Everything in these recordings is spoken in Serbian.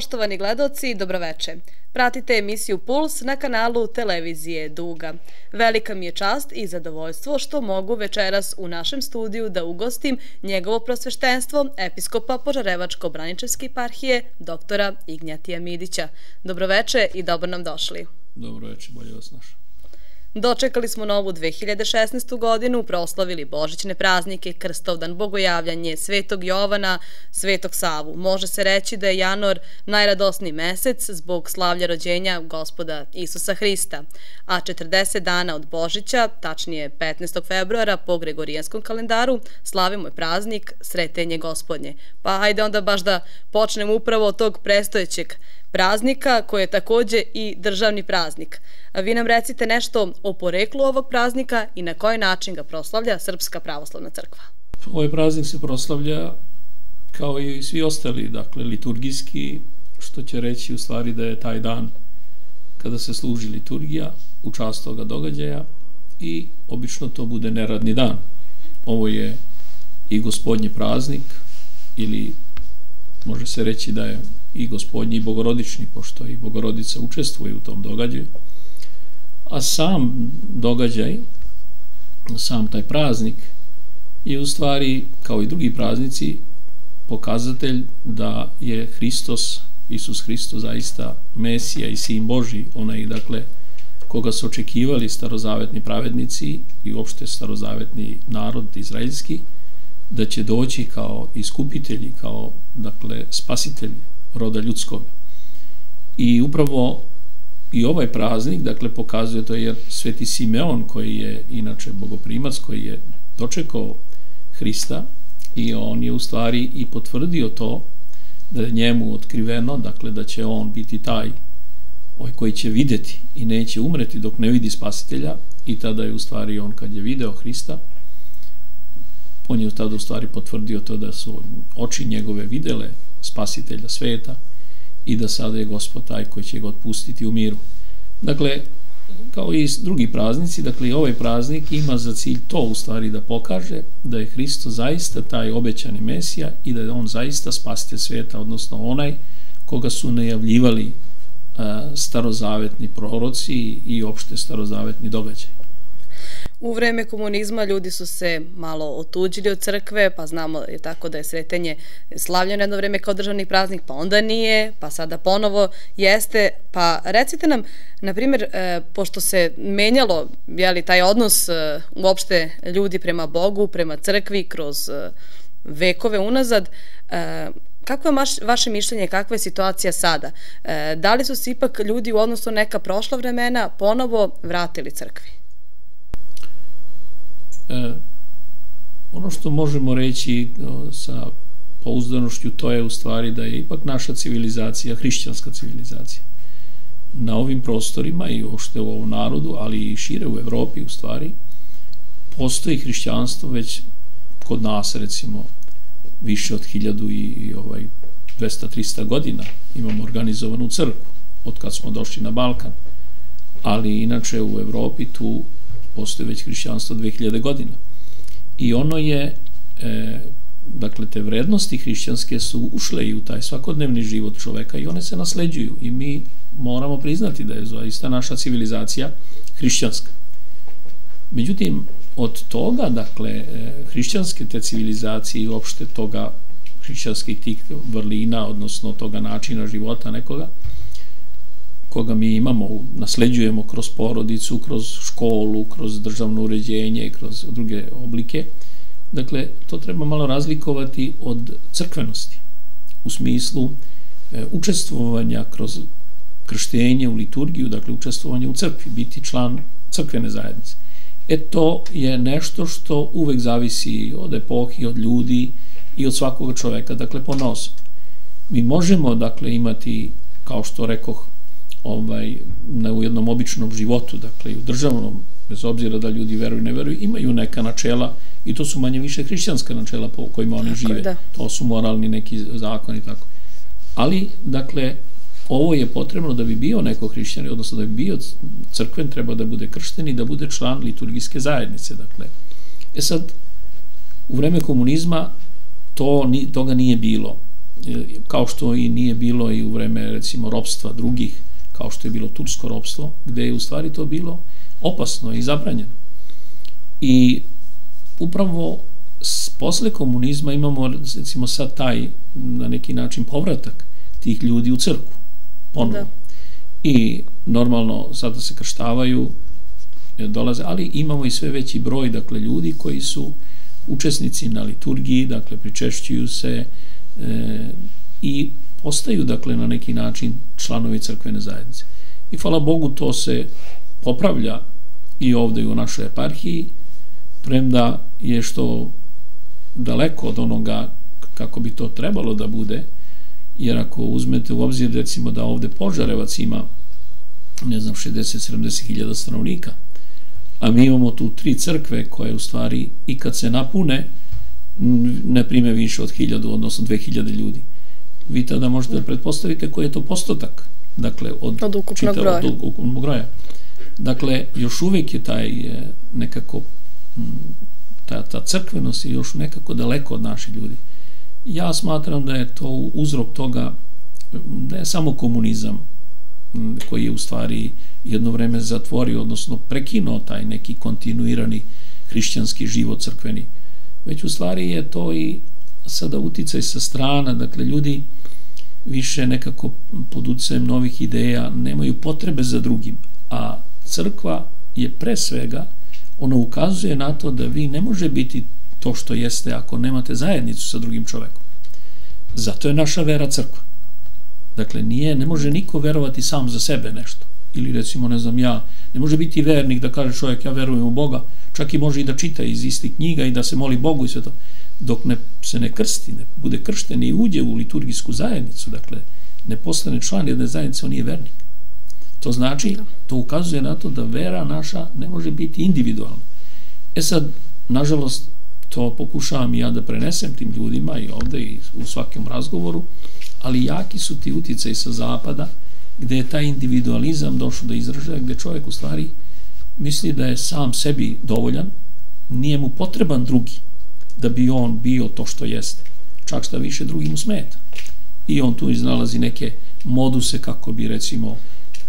Poštovani gledoci, dobroveče. Pratite emisiju Puls na kanalu televizije Duga. Velika mi je čast i zadovoljstvo što mogu večeras u našem studiju da ugostim njegovo prosveštenstvo, episkopa Požarevačko-Braničevske parhije, doktora Ignjatija Midića. Dobroveče i dobro nam došli. Dobroveče, bolje vas našao. Dočekali smo novu 2016. godinu, proslavili božićne praznike, Krstovdan, Bogojavljanje, Svetog Jovana, Svetog Savu. Može se reći da je januar najradosniji mesec zbog slavlja rođenja gospoda Isusa Hrista, a 40 dana od Božića, tačnije 15. februara po Gregorijanskom kalendaru, slavimo je praznik Sretenje gospodnje. Pa hajde onda baš da počnemo upravo od tog prestojećeg praznika koji je takođe i državni praznik. Vi nam recite nešto o poreklu ovog praznika i na koji način ga proslavlja Srpska pravoslavna crkva. Ovaj praznik se proslavlja kao i svi ostali, dakle, liturgijski, što će reći u stvari da je taj dan kada se služi liturgija u čast toga događaja i obično to bude neradni dan. Ovo je i gospodnji praznik ili može se reći da je i gospodnji i bogorodični, pošto i bogorodica učestvuje u tom događaju. A sam događaj, sam taj praznik, je u stvari, kao i drugi praznici, pokazatelj da je Hristos, Isus Hristos, zaista Mesija i Sin Boži, onaj, dakle, koga su očekivali starozavetni pravednici i uopšte starozavetni narod izraelski, da će doći kao iskupitelji, kao, dakle, spasitelji roda ljudskog. I upravo i ovaj praznik, dakle, pokazuje to jer Sveti Simeon, koji je inače bogoprimac, koji je dočekao Hrista i on je u stvari i potvrdio to da je njemu otkriveno, dakle, da će on biti taj ovaj koji će videti i neće umreti dok ne vidi spasitelja i tada je u stvari on kad je video Hrista, on je tada u stvari potvrdio to da su oči njegove videle spasitelja sveta i da sada je gospod taj koji će ga otpustiti u miru. Dakle, kao i drugi praznici, dakle i ovaj praznik ima za cilj to u stvari da pokaže da je Hristo zaista taj obećani Mesija i da je on zaista spasitelj sveta, odnosno onaj koga su najavljivali starozavetni proroci i opšte starozavetni događaj. U vreme komunizma ljudi su se malo otuđili od crkve, pa znamo je tako da je sretenje slavljeno jedno vreme kao državni praznik, pa onda nije, pa sada ponovo jeste. Pa recite nam, na primjer, e, pošto se menjalo jeli, taj odnos e, uopšte ljudi prema Bogu, prema crkvi kroz e, vekove unazad, Kako je vaš, vaše mišljenje, kakva je situacija sada? da li su se ipak ljudi u odnosu neka prošla vremena ponovo vratili crkvi? E, ono što možemo reći sa pouzdanošću to je u stvari da je ipak naša civilizacija hrišćanska civilizacija. Na ovim prostorima i uopšte u ovom narodu, ali i šire u Evropi u stvari, postoji hrišćanstvo već kod nas recimo više od hiljadu i ovaj 200-300 godina imamo organizovanu crkvu od kad smo došli na Balkan ali inače u Evropi tu postoje već hrišćanstvo 2000 godina. I ono je, e, dakle, te vrednosti hrišćanske su ušle i u taj svakodnevni život čoveka i one se nasleđuju i mi moramo priznati da je zaista naša civilizacija hrišćanska. Međutim, od toga, dakle, e, hrišćanske te civilizacije i uopšte toga hrišćanskih tih vrlina, odnosno toga načina života nekoga, koga mi imamo, nasleđujemo kroz porodicu, kroz školu, kroz državno uređenje, kroz druge oblike. Dakle, to treba malo razlikovati od crkvenosti u smislu e, učestvovanja kroz krštenje u liturgiju, dakle učestvovanje u crkvi, biti član crkvene zajednice. E to je nešto što uvek zavisi od epohi, od ljudi i od svakog čoveka, dakle po nosu. Mi možemo, dakle, imati, kao što rekoh, ovaj, na, u jednom običnom životu, dakle i u državnom, bez obzira da ljudi veruju i ne veruju, imaju neka načela i to su manje više hrišćanska načela po kojima oni žive. Da. To su moralni neki zakoni i tako. Ali, dakle, ovo je potrebno da bi bio neko hrišćan, odnosno da bi bio crkven, treba da bude kršten i da bude član liturgijske zajednice. Dakle. E sad, u vreme komunizma to, toga nije bilo. kao što i nije bilo i u vreme recimo ropstva drugih, kao što je bilo tursko ropstvo, gde je u stvari to bilo opasno i zabranjeno. I upravo posle komunizma imamo recimo sad taj na neki način povratak tih ljudi u crku ponovo. Da. I normalno sada se krštavaju, e, dolaze, ali imamo i sve veći broj dakle ljudi koji su učesnici na liturgiji, dakle pričešćuju se e, i postaju dakle na neki način članovi crkvene zajednice. I hvala Bogu to se popravlja i ovde u našoj eparhiji, premda je što daleko od onoga kako bi to trebalo da bude, jer ako uzmete u obzir recimo da ovde Požarevac ima ne znam 60-70 hiljada stanovnika, a mi imamo tu tri crkve koje u stvari i kad se napune ne prime više od hiljadu, odnosno dve hiljade ljudi. Vi tada možete da pretpostavite koji je to postotak, dakle od, od ukupnog broja. Od ukupnog broja. Dakle, još uvek je taj nekako ta, ta crkvenost je još nekako daleko od naših ljudi. Ja smatram da je to uzrok toga ne samo komunizam koji je u stvari jedno vreme zatvorio, odnosno prekinuo taj neki kontinuirani hrišćanski život crkveni, već u stvari je to i sada uticaj sa strana, dakle ljudi više nekako pod uticajem novih ideja nemaju potrebe za drugim, a crkva je pre svega ono ukazuje na to da vi ne može biti to što jeste ako nemate zajednicu sa drugim čovekom. Zato je naša vera crkva. Dakle, nije, ne može niko verovati sam za sebe nešto. Ili recimo, ne znam, ja, ne može biti vernik da kaže čovjek ja verujem u Boga, čak i može i da čita iz istih knjiga i da se moli Bogu i sve to. Dok ne, se ne krsti, ne bude kršten i uđe u liturgijsku zajednicu, dakle, ne postane član jedne zajednice, on nije vernik. To znači, da. to ukazuje na to da vera naša ne može biti individualna. E sad, nažalost, to pokušavam i ja da prenesem tim ljudima i ovde i u svakom razgovoru, ali jaki su ti uticaji sa zapada, gde je taj individualizam došao do izražaja, gde čovjek u stvari misli da je sam sebi dovoljan, nije mu potreban drugi da bi on bio to što jeste. Čak šta više drugi mu smeta. I on tu iznalazi neke moduse kako bi recimo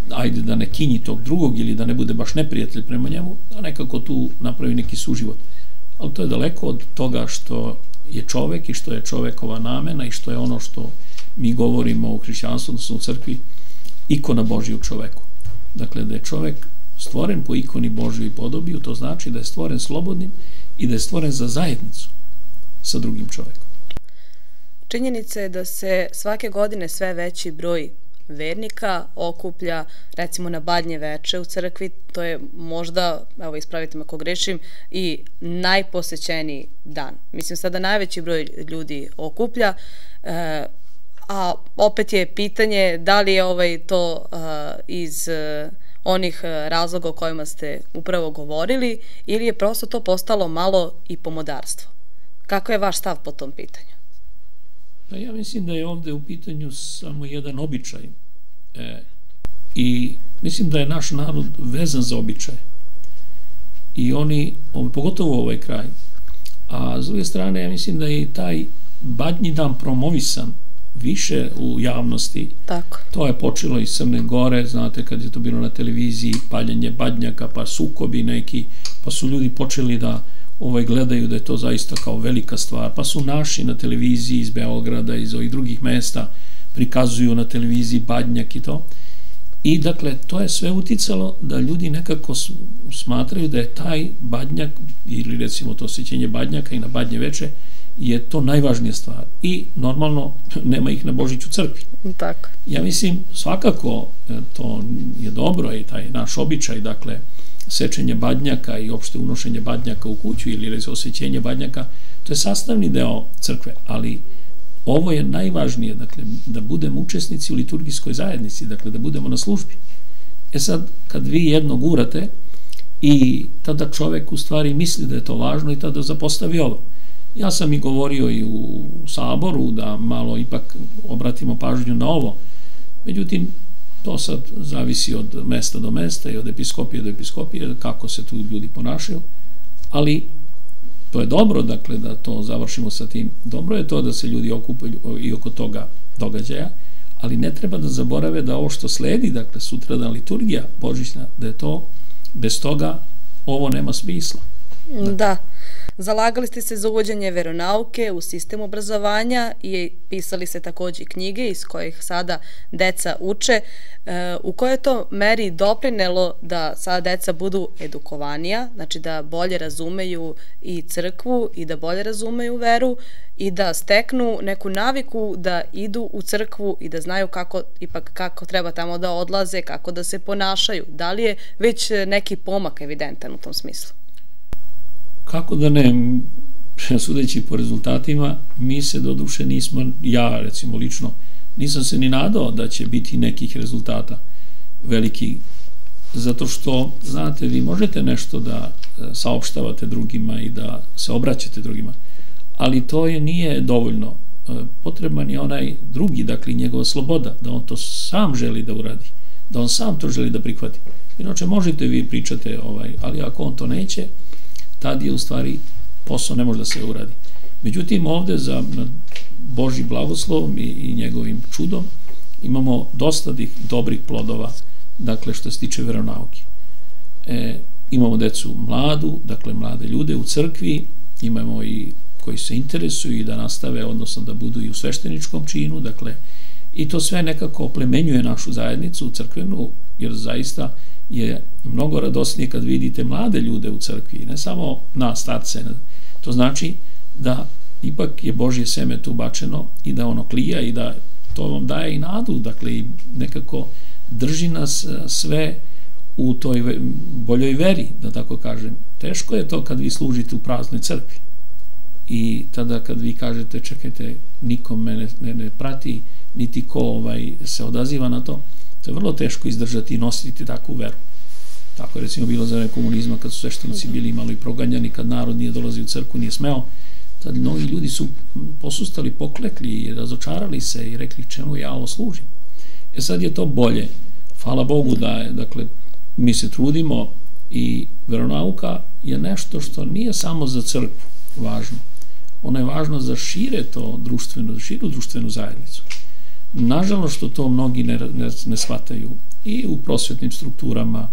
ajde da ne kinji tog drugog ili da ne bude baš neprijatelj prema njemu, da nekako tu napravi neki suživot. Ali to je daleko od toga što je čovek i što je čovekova namena i što je ono što mi govorimo u hrišćanstvu, odnosno u crkvi, ikona Božija u čoveku. Dakle, da je čovek stvoren po ikoni Božju i podobiju, to znači da je stvoren slobodnim i da je stvoren za zajednicu sa drugim čovekom. Činjenica je da se svake godine sve veći broj vernika okuplja recimo na badnje veče u crkvi, to je možda, evo ispravite me ako grešim, i najposećeniji dan. Mislim sada najveći broj ljudi okuplja, e, a opet je pitanje da li je ovaj to e, iz e, onih razloga o kojima ste upravo govorili ili je prosto to postalo malo i pomodarstvo. Kako je vaš stav po tom pitanju? Pa ja mislim da je ovde u pitanju samo jedan običaj. E, I mislim da je naš narod vezan za običaj. I oni, pogotovo ovaj kraj, a s druge strane ja mislim da je i taj badnji dan promovisan više u javnosti. Tako. To je počelo iz Crne Gore, znate kad je to bilo na televiziji, paljenje badnjaka, pa sukobi neki, pa su ljudi počeli da ovaj, gledaju da je to zaista kao velika stvar, pa su naši na televiziji iz Beograda, iz ovih drugih mesta, prikazuju na televiziji Badnjak i to. I dakle, to je sve uticalo da ljudi nekako smatraju da je taj Badnjak, ili recimo to osjećenje Badnjaka i na Badnje veče, je to najvažnija stvar. I normalno nema ih na Božiću crkvi. Tako. Ja mislim, svakako e, to je dobro i taj naš običaj, dakle, sečenje badnjaka i opšte unošenje badnjaka u kuću ili osjećenje badnjaka, to je sastavni deo crkve, ali ovo je najvažnije, dakle, da budemo učesnici u liturgijskoj zajednici, dakle, da budemo na službi. E sad, kad vi jedno gurate i tada čovek u stvari misli da je to važno i tada zapostavi ovo. Ja sam i govorio i u saboru da malo ipak obratimo pažnju na ovo. Međutim, To sad zavisi od mesta do mesta i od episkopije do episkopije, kako se tu ljudi ponašaju, ali to je dobro, dakle, da to završimo sa tim. Dobro je to da se ljudi okupaju i oko toga događaja, ali ne treba da zaborave da ovo što sledi, dakle, sutradan liturgija božićna, da je to, bez toga, ovo nema smisla. Da. da. Zalagali ste se za uvođenje veronauke u sistem obrazovanja i pisali se takođe knjige iz kojih sada deca uče. E, u kojoj to meri doprinelo da sada deca budu edukovanija, znači da bolje razumeju i crkvu i da bolje razumeju veru i da steknu neku naviku da idu u crkvu i da znaju kako, ipak kako treba tamo da odlaze, kako da se ponašaju. Da li je već neki pomak evidentan u tom smislu? Kako da ne, sudeći po rezultatima, mi se do duše nismo, ja recimo lično, nisam se ni nadao da će biti nekih rezultata veliki, zato što, znate, vi možete nešto da e, saopštavate drugima i da se obraćate drugima, ali to je nije dovoljno. E, potreban je onaj drugi, dakle, njegova sloboda, da on to sam želi da uradi, da on sam to želi da prihvati. Inače, možete vi pričate, ovaj, ali ako on to neće, tad je u stvari posao ne može da se uradi. Međutim, ovde za Boži blagoslovom i, i njegovim čudom imamo dosta dih, dobrih plodova, dakle, što se tiče veronauke. E, imamo decu mladu, dakle, mlade ljude u crkvi, imamo i koji se interesuju i da nastave, odnosno da budu i u svešteničkom činu, dakle, i to sve nekako oplemenjuje našu zajednicu crkvenu, jer zaista je mnogo radosnije kad vidite mlade ljude u crkvi, ne samo na starce. To znači da ipak je Božje seme tu bačeno i da ono klija i da to vam daje i nadu, dakle i nekako drži nas e, sve u toj boljoj veri, da tako kažem. Teško je to kad vi služite u praznoj crkvi. I tada kad vi kažete, čekajte, nikom me ne, ne, ne prati, niti ko ovaj, se odaziva na to, To je vrlo teško izdržati i nositi takvu veru. Tako je recimo bilo za vreme komunizma kad su sveštenici mhm. bili malo i proganjani, kad narod nije dolazio u crku, nije smeo, tad mnogi ljudi su posustali, poklekli i razočarali se i rekli čemu ja ovo služim. E sad je to bolje. Hvala Bogu da je, dakle, mi se trudimo i veronauka je nešto što nije samo za crkvu važno. Ona je važno za šire to društveno, širu društvenu zajednicu. Nažalost što to mnogi ne, ne, ne shvataju i u prosvetnim strukturama,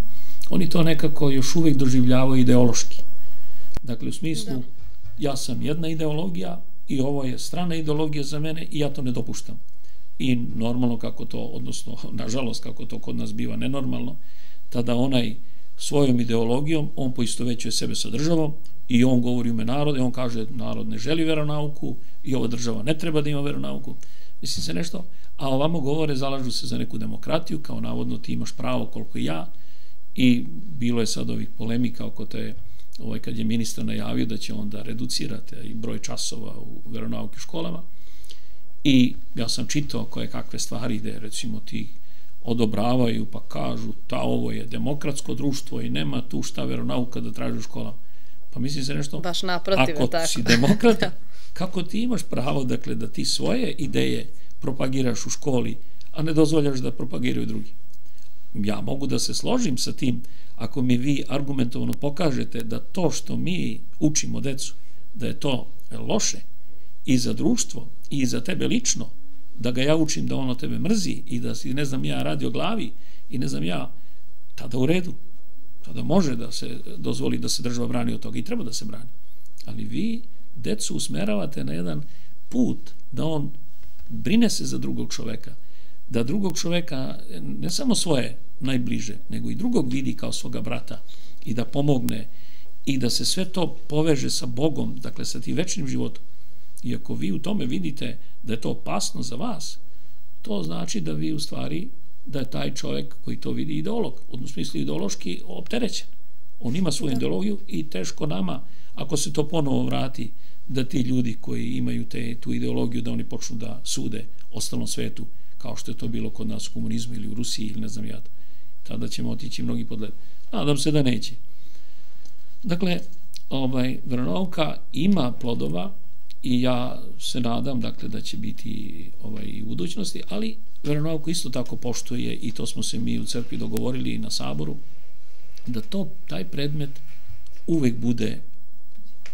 oni to nekako još uvek doživljavaju ideološki. Dakle, u smislu, da. ja sam jedna ideologija i ovo je strana ideologija za mene i ja to ne dopuštam. I normalno kako to, odnosno, nažalost, kako to kod nas biva nenormalno, tada onaj svojom ideologijom, on poistovećuje sebe sa državom i on govori ume narode, on kaže narod ne želi veronauku i ova država ne treba da ima veronauku. Mislim se nešto, a ovamo govore, zalažu se za neku demokratiju, kao navodno ti imaš pravo koliko i ja, i bilo je sad ovih polemika oko te, ovaj, kad je ministar najavio da će onda reducirati i broj časova u veronauke školama, i ja sam čitao koje kakve stvari gde recimo ti odobravaju pa kažu ta ovo je demokratsko društvo i nema tu šta veronauka da traži u školama. Pa mislim se nešto... Baš naprotiv, ako tako. si demokrata, kako ti imaš pravo, dakle, da ti svoje ideje propagiraš u školi, a ne dozvoljaš da propagiraju drugi. Ja mogu da se složim sa tim ako mi vi argumentovano pokažete da to što mi učimo decu, da je to loše i za društvo i za tebe lično, da ga ja učim da ono tebe mrzi i da si, ne znam ja, radi o glavi i ne znam ja, tada u redu. Tada može da se dozvoli da se država brani od toga i treba da se brani. Ali vi decu usmeravate na jedan put da on brine se za drugog čoveka, da drugog čoveka, ne samo svoje najbliže, nego i drugog vidi kao svoga brata i da pomogne i da se sve to poveže sa Bogom, dakle sa tim večnim životom. I ako vi u tome vidite da je to opasno za vas, to znači da vi u stvari, da je taj čovek koji to vidi ideolog, odnosno smislu ideološki opterećen. On ima svoju da. ideologiju i teško nama, ako se to ponovo vrati, da ti ljudi koji imaju te, tu ideologiju da oni počnu da sude ostalom svetu, kao što je to bilo kod nas u komunizmu ili u Rusiji ili ne znam ja. Tada ćemo otići mnogi podled. Nadam se da neće. Dakle, ovaj, veronauka ima plodova i ja se nadam dakle, da će biti ovaj, u budućnosti, ali veronauku isto tako poštuje i to smo se mi u crkvi dogovorili na saboru, da to, taj predmet uvek bude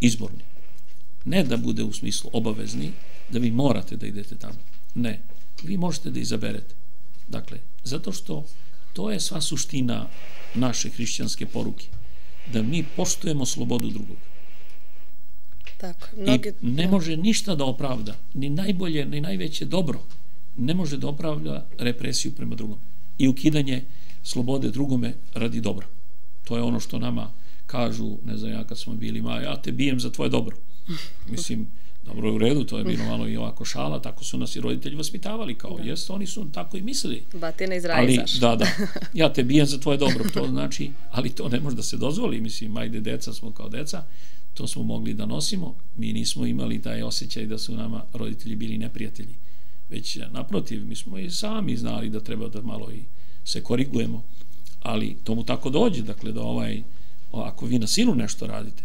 izborni Ne da bude u smislu obavezni, da vi morate da idete tamo. Ne, vi možete da izaberete. Dakle, zato što to je sva suština naše hrišćanske poruke. Da mi poštujemo slobodu drugog. Tako, mnogi... I ne može ništa da opravda, ni najbolje, ni najveće dobro, ne može da opravda represiju prema drugom i ukidanje slobode drugome radi dobra. To je ono što nama kažu, ne znam ja kad smo bili ma, ja te bijem za tvoje dobro. Mislim, dobro u redu, to je bilo malo i ovako šala, tako su nas i roditelji vaspitavali, kao da. jest, oni su tako i mislili. Batina iz ali, Da, da, ja te bijem za tvoje dobro, to znači, ali to ne može da se dozvoli, mislim, ajde, deca smo kao deca, to smo mogli da nosimo, mi nismo imali taj osjećaj da su nama roditelji bili neprijatelji, već naprotiv, mi smo i sami znali da treba da malo i se korigujemo, ali tomu tako dođe, dakle, da ovaj, ako vi na silu nešto radite,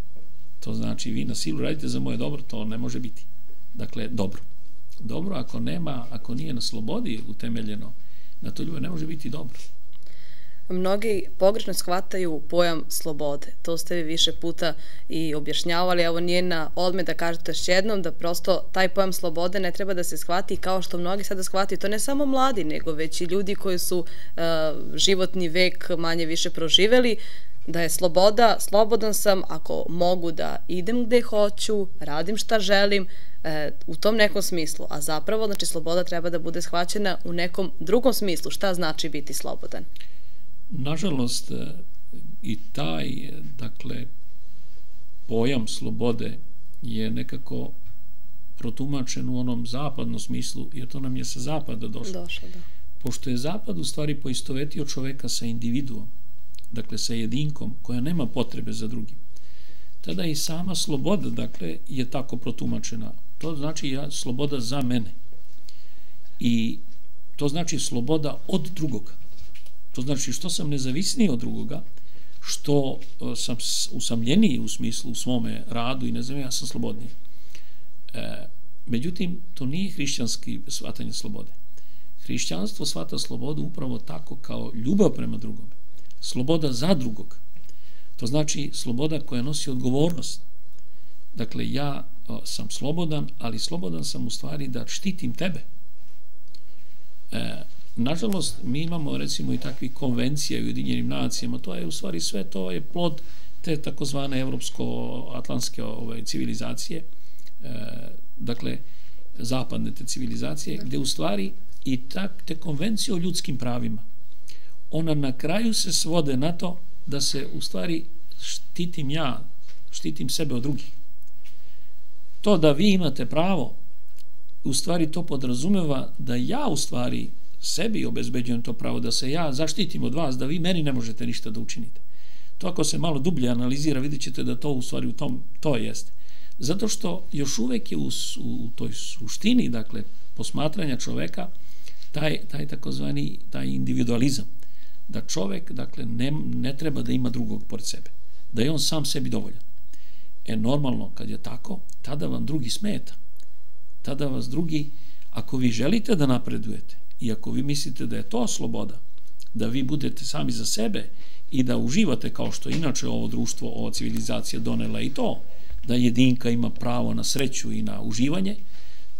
to znači vi na silu radite za moje dobro, to ne može biti. Dakle, dobro. Dobro, ako nema, ako nije na slobodi utemeljeno, na to ljubav ne može biti dobro. Mnogi pogrešno shvataju pojam slobode. To ste vi više puta i objašnjavali. Evo nije na odme da kažete još jednom da prosto taj pojam slobode ne treba da se shvati kao što mnogi sada shvataju. To ne samo mladi, nego već i ljudi koji su uh, životni vek manje više proživeli da je sloboda, slobodan sam ako mogu da idem gde hoću, radim šta želim, e, u tom nekom smislu, a zapravo, znači, sloboda treba da bude shvaćena u nekom drugom smislu. Šta znači biti slobodan? Nažalost, e, i taj, dakle, pojam slobode je nekako protumačen u onom zapadnom smislu, jer to nam je sa zapada došlo. Došlo, da. Pošto je zapad u stvari poistovetio čoveka sa individuom, dakle sa jedinkom koja nema potrebe za drugim, tada i sama sloboda, dakle, je tako protumačena. To znači ja, sloboda za mene. I to znači sloboda od drugoga. To znači što sam nezavisniji od drugoga, što e, sam usamljeniji u smislu u svome radu i ne znam, ja sam slobodniji. E, međutim, to nije hrišćanski shvatanje slobode. Hrišćanstvo shvata slobodu upravo tako kao ljubav prema drugome sloboda za drugog. To znači sloboda koja nosi odgovornost. Dakle, ja sam slobodan, ali slobodan sam u stvari da štitim tebe. E, nažalost, mi imamo recimo i takvi konvencije u Ujedinjenim nacijama, to je u stvari sve to je plod te takozvane evropsko-atlantske ovaj, civilizacije, e, dakle, zapadne te civilizacije, gde u stvari i tak, te konvencije o ljudskim pravima, ona na kraju se svode na to da se u stvari štitim ja, štitim sebe od drugih. To da vi imate pravo, u stvari to podrazumeva da ja u stvari sebi obezbeđujem to pravo, da se ja zaštitim od vas, da vi meni ne možete ništa da učinite. To ako se malo dublje analizira, vidjet ćete da to u stvari u tom, to jeste. Zato što još uvek je u, u toj suštini, dakle, posmatranja čoveka, taj, taj takozvani, taj individualizam da čovek, dakle, ne, ne treba da ima drugog pored sebe. Da je on sam sebi dovoljan. E, normalno, kad je tako, tada vam drugi smeta. Tada vas drugi, ako vi želite da napredujete i ako vi mislite da je to sloboda, da vi budete sami za sebe i da uživate kao što inače ovo društvo, ova civilizacija donela i to, da jedinka ima pravo na sreću i na uživanje,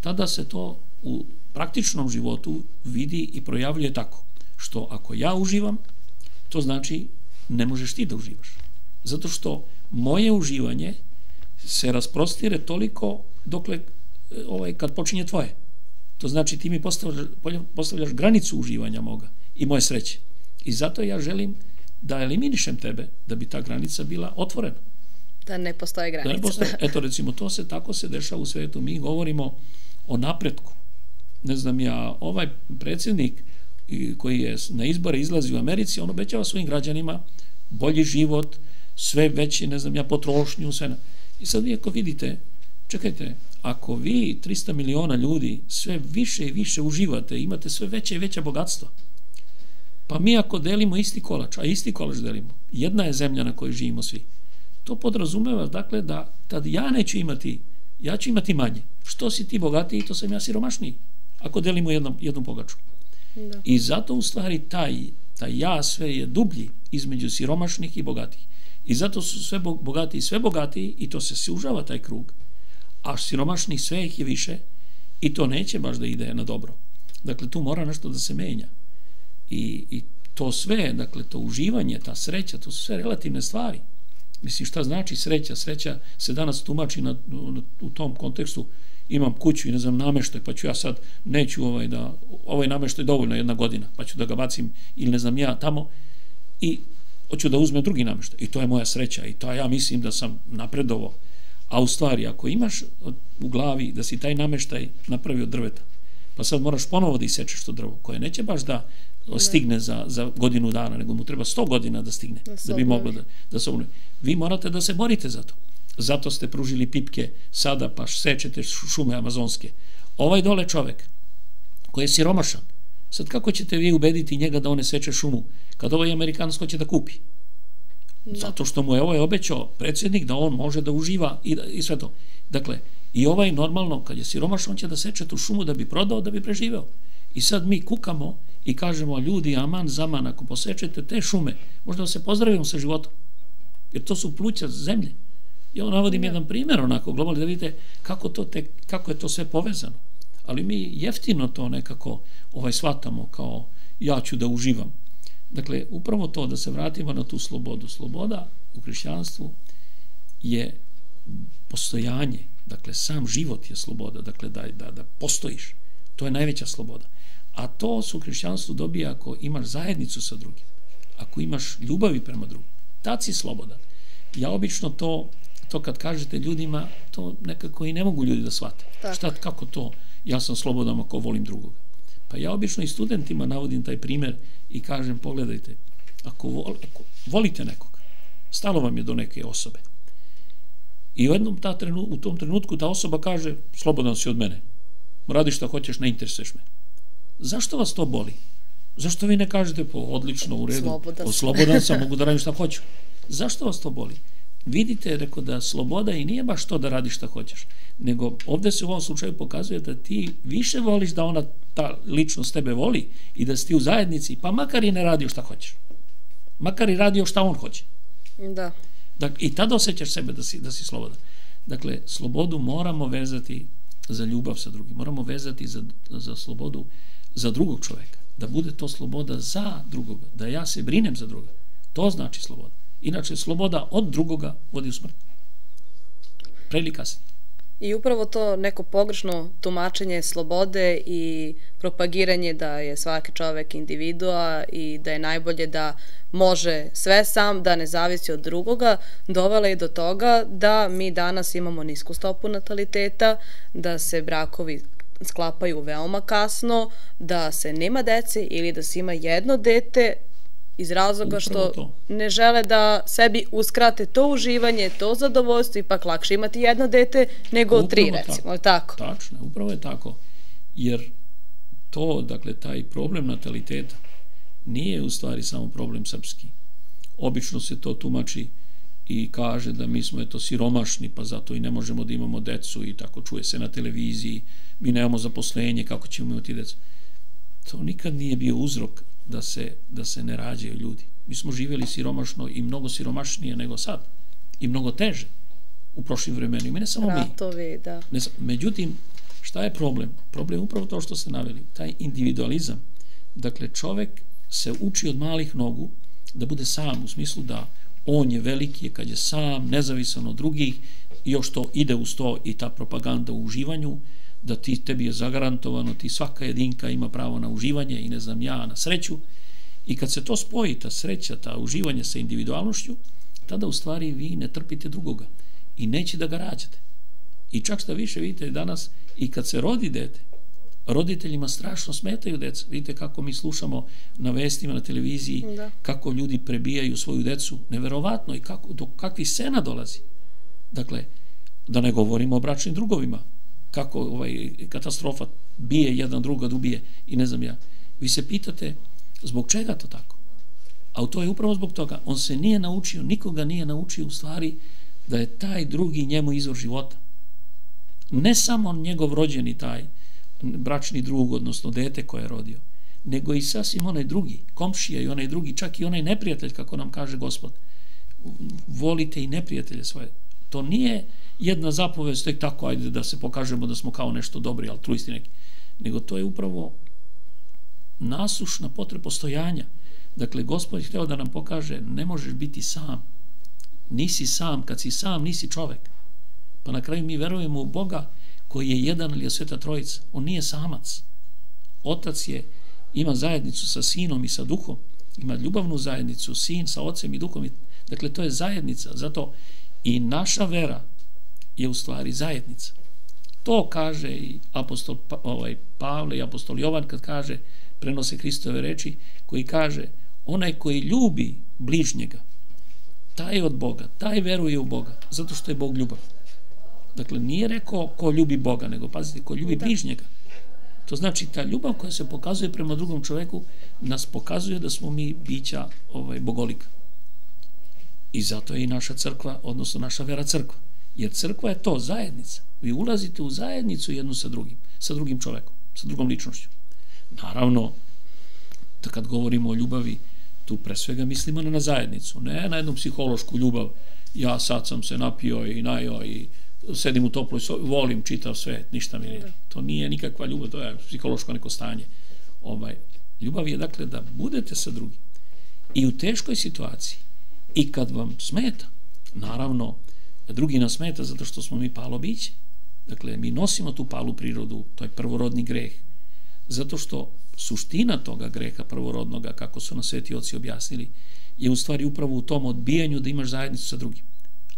tada se to u praktičnom životu vidi i projavljuje tako što ako ja uživam, to znači ne možeš ti da uživaš. Zato što moje uživanje se rasprostire toliko dokle ovaj, kad počinje tvoje. To znači ti mi postavljaš, postavljaš granicu uživanja moga i moje sreće. I zato ja želim da eliminišem tebe, da bi ta granica bila otvorena. Da ne postoje granica. Da ne postoje. Eto, recimo, to se tako se dešava u svetu. Mi govorimo o napretku. Ne znam ja, ovaj predsjednik koji je na izbore izlazi u Americi, on obećava svojim građanima bolji život, sve veći, ne znam ja, potrošnju, sve. I sad vi ako vidite, čekajte, ako vi 300 miliona ljudi sve više i više uživate, imate sve veće i veća bogatstva, pa mi ako delimo isti kolač, a isti kolač delimo, jedna je zemlja na kojoj živimo svi, to podrazumeva, dakle, da tad ja neću imati, ja ću imati manje. Što si ti bogatiji, to sam ja siromašniji, ako delimo jednom, jednu pogaču. Da. I zato u stvari taj, taj ja sve je dublji između siromašnih i bogatih. I zato su sve bogati i sve bogatiji i to se sužava taj krug. a siromašni sve ih je više i to neće baš da ide na dobro. Dakle, tu mora nešto da se menja. I, i to sve, dakle, to uživanje, ta sreća, to su sve relativne stvari. Mislim, šta znači sreća? Sreća se danas tumači na, na, u tom kontekstu imam kuću i ne znam nameštaj, pa ću ja sad, neću ovaj da, ovaj nameštaj dovoljno jedna godina, pa ću da ga bacim ili ne znam ja tamo i hoću da uzmem drugi nameštaj. I to je moja sreća i to ja mislim da sam napredovo. A u stvari, ako imaš u glavi da si taj nameštaj napravio drveta, pa sad moraš ponovo da isečeš to drvo, koje neće baš da stigne za, za godinu dana, nego mu treba 100 godina da stigne, da, da bi moglo da, da se obnovi. Vi morate da se borite za to. Zato ste pružili pipke sada, pa sečete šume amazonske. Ovaj dole čovek, koji je siromašan, sad kako ćete vi ubediti njega da on ne seče šumu, kad ovaj Amerikanac će da kupi? Da. Zato što mu je ovaj obećao predsjednik da on može da uživa i, da, i sve to. Dakle, i ovaj normalno, kad je siromašan, on će da seče tu šumu da bi prodao, da bi preživeo. I sad mi kukamo i kažemo ljudi aman zaman ako posečete te šume možda se pozdravimo sa životom jer to su pluća zemlje ja navodim jedan primjer onako globalno da vidite kako, to te, kako je to sve povezano. Ali mi jeftino to nekako ovaj shvatamo kao ja ću da uživam. Dakle upravo to da se vratimo na tu slobodu. Sloboda u hrišćanstvu je postojanje. Dakle sam život je sloboda dakle da, da, da postojiš. To je najveća sloboda. A to su hrišćanstvo dobija ako imaš zajednicu sa drugim, ako imaš ljubavi prema drugim. Tad si slobodan. Ja obično to, to kad kažete ljudima, to nekako i ne mogu ljudi da shvate. Tako. Šta, kako to? Ja sam slobodan ako volim drugog. Pa ja obično i studentima navodim taj primer i kažem, pogledajte, ako, vol, ako volite nekog, stalo vam je do neke osobe, i u jednom ta trenu, u tom trenutku ta osoba kaže, slobodan si od mene, radi šta hoćeš, ne interesuješ me. Zašto vas to boli? Zašto vi ne kažete po odlično u redu, slobodan, po slobodan sam, mogu da radim šta hoću? Zašto vas to boli? Vidite, rekao da sloboda i nije baš to da radiš šta hoćeš, nego ovde se u ovom slučaju pokazuje da ti više voliš da ona, ta ličnost tebe voli i da si ti u zajednici, pa makar i ne radio šta hoćeš. Makar i radio šta on hoće. Da. Dakle, I tada osjećaš sebe da si, da si slobodan. Dakle, slobodu moramo vezati za ljubav sa drugim, moramo vezati za, za slobodu za drugog čoveka, da bude to sloboda za drugoga, da ja se brinem za druga. To znači sloboda. Inače, sloboda od drugoga vodi u smrt. Pre ili kasnije. I upravo to neko pogrešno tumačenje slobode i propagiranje da je svaki čovek individua i da je najbolje da može sve sam, da ne zavisi od drugoga, dovela je do toga da mi danas imamo nisku stopu nataliteta, da se brakovi sklapaju veoma kasno, da se nema dece ili da se ima jedno dete iz razloga što ne žele da sebi uskrate to uživanje, to zadovoljstvo, ipak lakše imati jedno dete nego upravo tri, recimo, tako. tako? Tačno, upravo je tako. Jer to, dakle, taj problem nataliteta nije u stvari samo problem srpski. Obično se to tumači i kaže da mi smo eto siromašni pa zato i ne možemo da imamo decu i tako čuje se na televiziji mi nemamo zaposlenje kako ćemo imati decu to nikad nije bio uzrok da se, da se ne rađaju ljudi. Mi smo živjeli siromašno i mnogo siromašnije nego sad i mnogo teže u prošlim vremenima ne samo Ratovi, mi da. Ne, međutim šta je problem? Problem je upravo to što ste naveli taj individualizam. Dakle čovek se uči od malih nogu da bude sam u smislu da on je veliki kad je sam, nezavisan od drugih i još to ide uz to i ta propaganda u uživanju, da ti, tebi je zagarantovano, ti svaka jedinka ima pravo na uživanje i ne znam ja na sreću. I kad se to spoji, ta sreća, ta uživanje sa individualnošću, tada u stvari vi ne trpite drugoga i neće da ga rađate. I čak što više vidite danas i kad se rodi dete, roditeljima strašno smetaju deca. Vidite kako mi slušamo na vestima, na televiziji, da. kako ljudi prebijaju svoju decu, neverovatno i kako, do kakvih sena dolazi. Dakle, da ne govorimo o bračnim drugovima, kako ovaj katastrofa bije jedan druga da ubije i ne znam ja. Vi se pitate zbog čega to tako? A to je upravo zbog toga. On se nije naučio, nikoga nije naučio u stvari da je taj drugi njemu izvor života. Ne samo njegov rođeni taj, bračni drug, odnosno dete koje je rodio, nego i sasvim onaj drugi, komšija i onaj drugi, čak i onaj neprijatelj, kako nam kaže gospod. Volite i neprijatelje svoje. To nije jedna zapovest tek tako, ajde da se pokažemo da smo kao nešto dobri, altruisti neki. Nego to je upravo nasušna potreba postojanja. Dakle, gospod je hteo da nam pokaže, ne možeš biti sam. Nisi sam, kad si sam, nisi čovek. Pa na kraju mi verujemo u Boga koji je jedan ili je sveta trojica. On nije samac. Otac je, ima zajednicu sa sinom i sa duhom. Ima ljubavnu zajednicu, sin sa ocem i duhom. Dakle, to je zajednica. Zato i naša vera je u stvari zajednica. To kaže i apostol pa, ovaj, Pavle i apostol Jovan kad kaže, prenose Hristove reči, koji kaže, onaj koji ljubi bližnjega, taj je od Boga, taj veruje u Boga, zato što je Bog ljubav. Dakle, nije rekao ko ljubi Boga, nego pazite, ko ljubi da. bližnjega. To znači, ta ljubav koja se pokazuje prema drugom čoveku nas pokazuje da smo mi bića ovaj, bogolika. I zato je i naša crkva, odnosno naša vera crkva. Jer crkva je to, zajednica. Vi ulazite u zajednicu jednu sa drugim, sa drugim čovekom, sa drugom ličnošću. Naravno, da kad govorimo o ljubavi, tu pre svega mislimo na zajednicu, ne na jednu psihološku ljubav, ja sad sam se napio i najio i sedim u toploj sobi, volim čitav svet, ništa mi nije. To nije nikakva ljubav, to je psihološko neko stanje. Ovaj, ljubav je dakle da budete sa drugim. I u teškoj situaciji, i kad vam smeta, naravno, drugi nas smeta zato što smo mi palo biće. Dakle, mi nosimo tu palu prirodu, to je prvorodni greh. Zato što suština toga greha prvorodnoga, kako su na sveti oci objasnili, je u stvari upravo u tom odbijanju da imaš zajednicu sa drugim.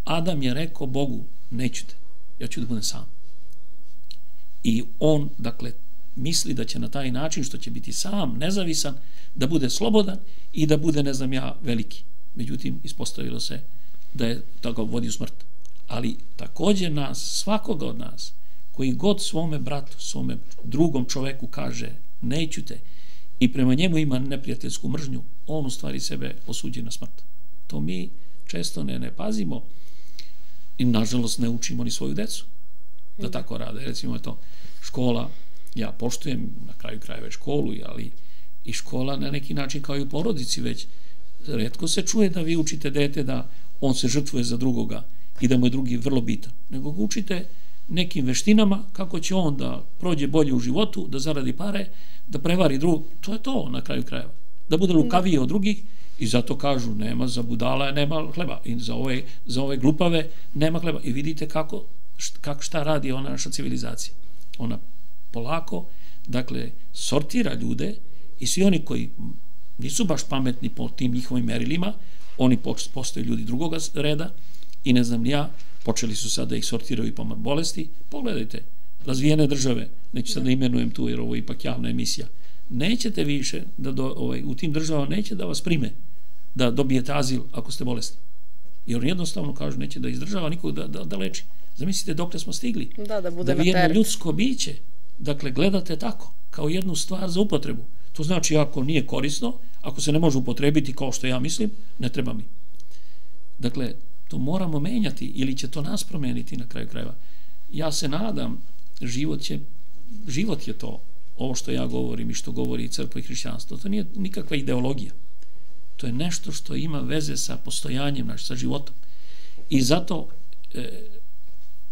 Adam je rekao Bogu, neću te, ja ću da budem sam. I on, dakle, misli da će na taj način, što će biti sam, nezavisan, da bude slobodan i da bude, ne znam ja, veliki. Međutim, ispostavilo se da je da ga vodi u smrt. Ali takođe nas, svakoga od nas, koji god svome bratu, svome drugom čoveku kaže neću te i prema njemu ima neprijateljsku mržnju, on u stvari sebe osuđi na smrt. To mi često ne, ne pazimo i nažalost ne učimo ni svoju decu da tako rade. Recimo je to škola, ja poštujem na kraju krajeva školu, ali i škola na neki način kao i u porodici već redko se čuje da vi učite dete da on se žrtvuje za drugoga i da mu je drugi vrlo bitan, nego ga učite nekim veštinama kako će on da prođe bolje u životu, da zaradi pare, da prevari drugog, to je to na kraju krajeva. Da bude lukaviji od drugih i zato kažu nema za budala, nema hleba i za ove, za ove glupave nema hleba. I vidite kako, kako šta radi ona naša civilizacija. Ona polako, dakle, sortira ljude i svi oni koji nisu baš pametni po tim njihovim merilima, oni postaju ljudi drugog reda i ne znam ja, počeli su sad da ih sortiraju i po bolesti. Pogledajte, razvijene države, neću sad da imenujem tu jer ovo je ipak javna emisija, nećete više da do, ovaj, u tim državama neće da vas prime da dobijete azil ako ste bolesni. Jer on jednostavno kažu neće da izdržava nikog da, da, da leči. Zamislite dokle smo stigli. Da, da bude da vi jedno ljudsko biće, dakle, gledate tako, kao jednu stvar za upotrebu. To znači ako nije korisno, ako se ne može upotrebiti kao što ja mislim, ne treba mi. Dakle, to moramo menjati ili će to nas promeniti na kraju krajeva. Ja se nadam, život, će, život je to, ovo što ja govorim i što govori crkva i hrišćanstvo. To nije nikakva ideologija. To je nešto što ima veze sa postojanjem naš, sa životom. I zato e,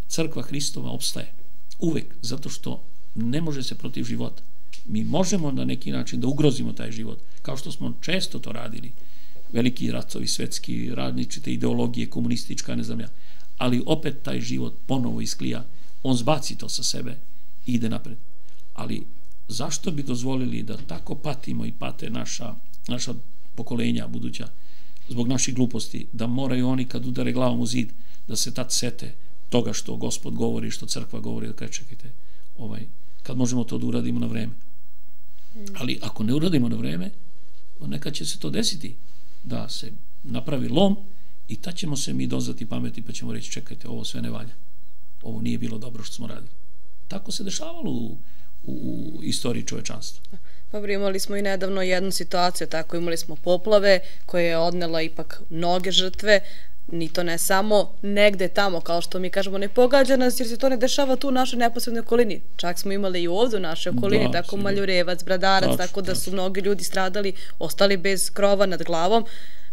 crkva Hristova opstaje. Uvek, zato što ne može se protiv života. Mi možemo na neki način da ugrozimo taj život, kao što smo često to radili veliki ratovi svetski, radničite ideologije, komunistička, ne znam ja. Ali opet taj život ponovo isklija, on zbaci to sa sebe i ide napred. Ali zašto bi dozvolili da tako patimo i pate naša, naša pokolenja buduća zbog naših gluposti, da moraju oni kad udare glavom u zid, da se tad sete toga što gospod govori, što crkva govori, da kaže čekajte, ovaj, kad možemo to da uradimo na vreme. Ali ako ne uradimo na vreme, nekad će se to desiti da se napravi lom i tad ćemo se mi dozvati pameti pa ćemo reći čekajte, ovo sve ne valja. Ovo nije bilo dobro što smo radili. Tako se dešavalo u, u, u istoriji čovečanstva. Dobro, imali smo i nedavno jednu situaciju, tako imali smo poplave koje je odnela ipak mnoge žrtve, ni to ne samo negde tamo, kao što mi kažemo, ne pogađa nas jer se to ne dešava tu u našoj neposrednoj okolini. Čak smo imali i ovde u našoj okolini, da, tako Maljurevac, Bradarac, tako, tako da su mnogi ljudi stradali, ostali bez krova nad glavom.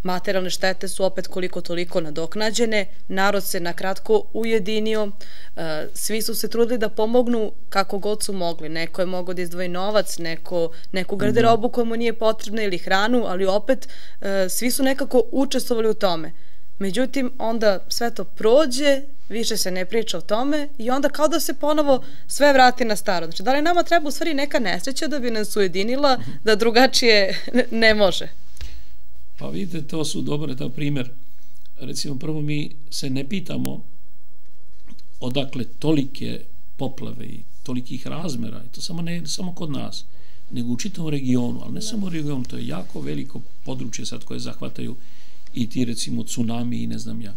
Materijalne štete su opet koliko toliko nadoknađene, narod se na kratko ujedinio, e, svi su se trudili da pomognu kako god su mogli. Neko je mogao da izdvoji novac, neko, neku garderobu koja mu nije potrebna ili hranu, ali opet e, svi su nekako učestvovali u tome. Međutim, onda sve to prođe, više se ne priča o tome i onda kao da se ponovo sve vrati na staro. Znači, da li nama treba u stvari neka nesreća da bi nas ujedinila, da drugačije ne može? Pa vidite, to su dobre, ta primer. Recimo, prvo mi se ne pitamo odakle tolike poplave i tolikih razmera, i to samo ne samo kod nas, nego u čitavom regionu, ali ne samo u regionu, to je jako veliko područje sad koje zahvataju i ti recimo tsunami i ne znam ja.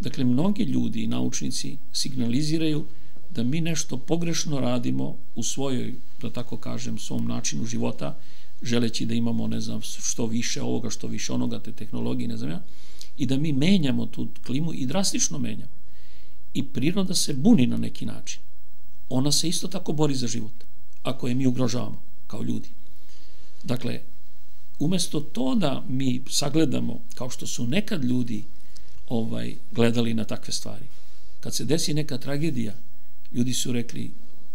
Dakle, mnogi ljudi i naučnici signaliziraju da mi nešto pogrešno radimo u svojoj, da tako kažem, svom načinu života, želeći da imamo, ne znam, što više ovoga, što više onoga, te tehnologije, ne znam ja, i da mi menjamo tu klimu i drastično menjamo. I priroda se buni na neki način. Ona se isto tako bori za život, ako je mi ugrožavamo kao ljudi. Dakle, umesto to da mi sagledamo, kao što su nekad ljudi ovaj gledali na takve stvari, kad se desi neka tragedija, ljudi su rekli,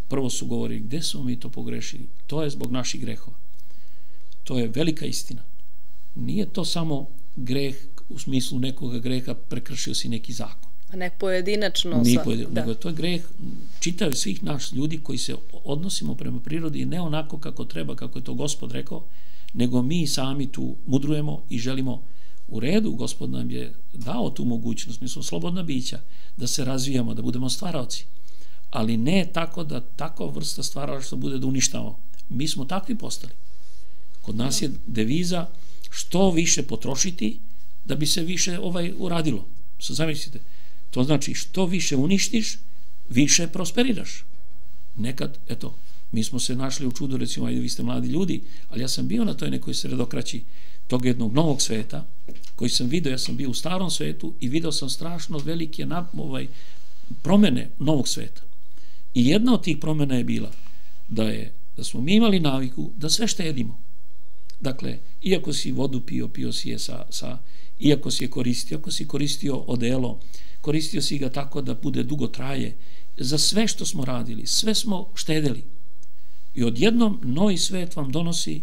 prvo su govorili, gde smo mi to pogrešili? To je zbog naših grehova. To je velika istina. Nije to samo greh u smislu nekoga greha prekršio si neki zakon. A ne pojedinačno. Nije pojedinačno, da. nego to je greh čitave svih naš ljudi koji se odnosimo prema prirodi ne onako kako treba, kako je to gospod rekao, nego mi sami tu mudrujemo i želimo u redu, gospod nam je dao tu mogućnost, mi smo slobodna bića, da se razvijamo, da budemo stvaraoci. Ali ne tako da tako vrsta što bude da uništavamo. Mi smo takvi postali. Kod nas je deviza što više potrošiti da bi se više ovaj uradilo. Sad zamislite, to znači što više uništiš, više prosperiraš. Nekad, eto, Mi smo se našli u čudu, recimo, ajde, vi ste mladi ljudi, ali ja sam bio na toj nekoj sredokraći tog jednog novog sveta, koji sam video, ja sam bio u starom svetu i video sam strašno velike ovaj, promene novog sveta. I jedna od tih promena je bila da je da smo mi imali naviku da sve štedimo. Dakle, iako si vodu pio, pio si je sa, sa iako si je koristio, ako si koristio odelo, koristio si ga tako da bude dugo traje, za sve što smo radili, sve smo štedeli. I odjednom novi svet vam donosi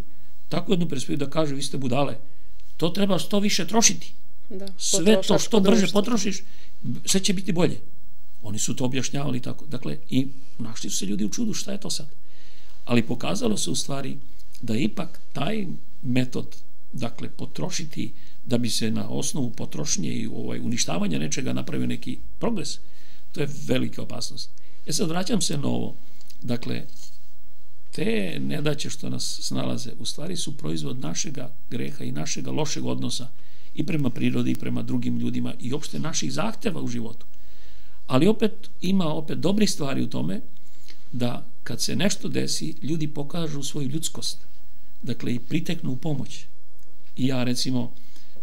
takvu jednu perspektivu da kaže vi ste budale. To treba što više trošiti. Da, sve to što brže potrošiš, sve će biti bolje. Oni su to objašnjavali tako. Dakle, i našli su se ljudi u čudu šta je to sad. Ali pokazalo se u stvari da ipak taj metod, dakle, potrošiti da bi se na osnovu potrošnje i ovaj, uništavanja nečega napravio neki progres, to je velika opasnost. E sad vraćam se na ovo. Dakle, te nedaće što nas snalaze u stvari su proizvod našega greha i našega lošeg odnosa i prema prirodi i prema drugim ljudima i opšte naših zahteva u životu. Ali opet ima opet dobri stvari u tome da kad se nešto desi, ljudi pokažu svoju ljudskost. Dakle, i priteknu u pomoć. I ja, recimo,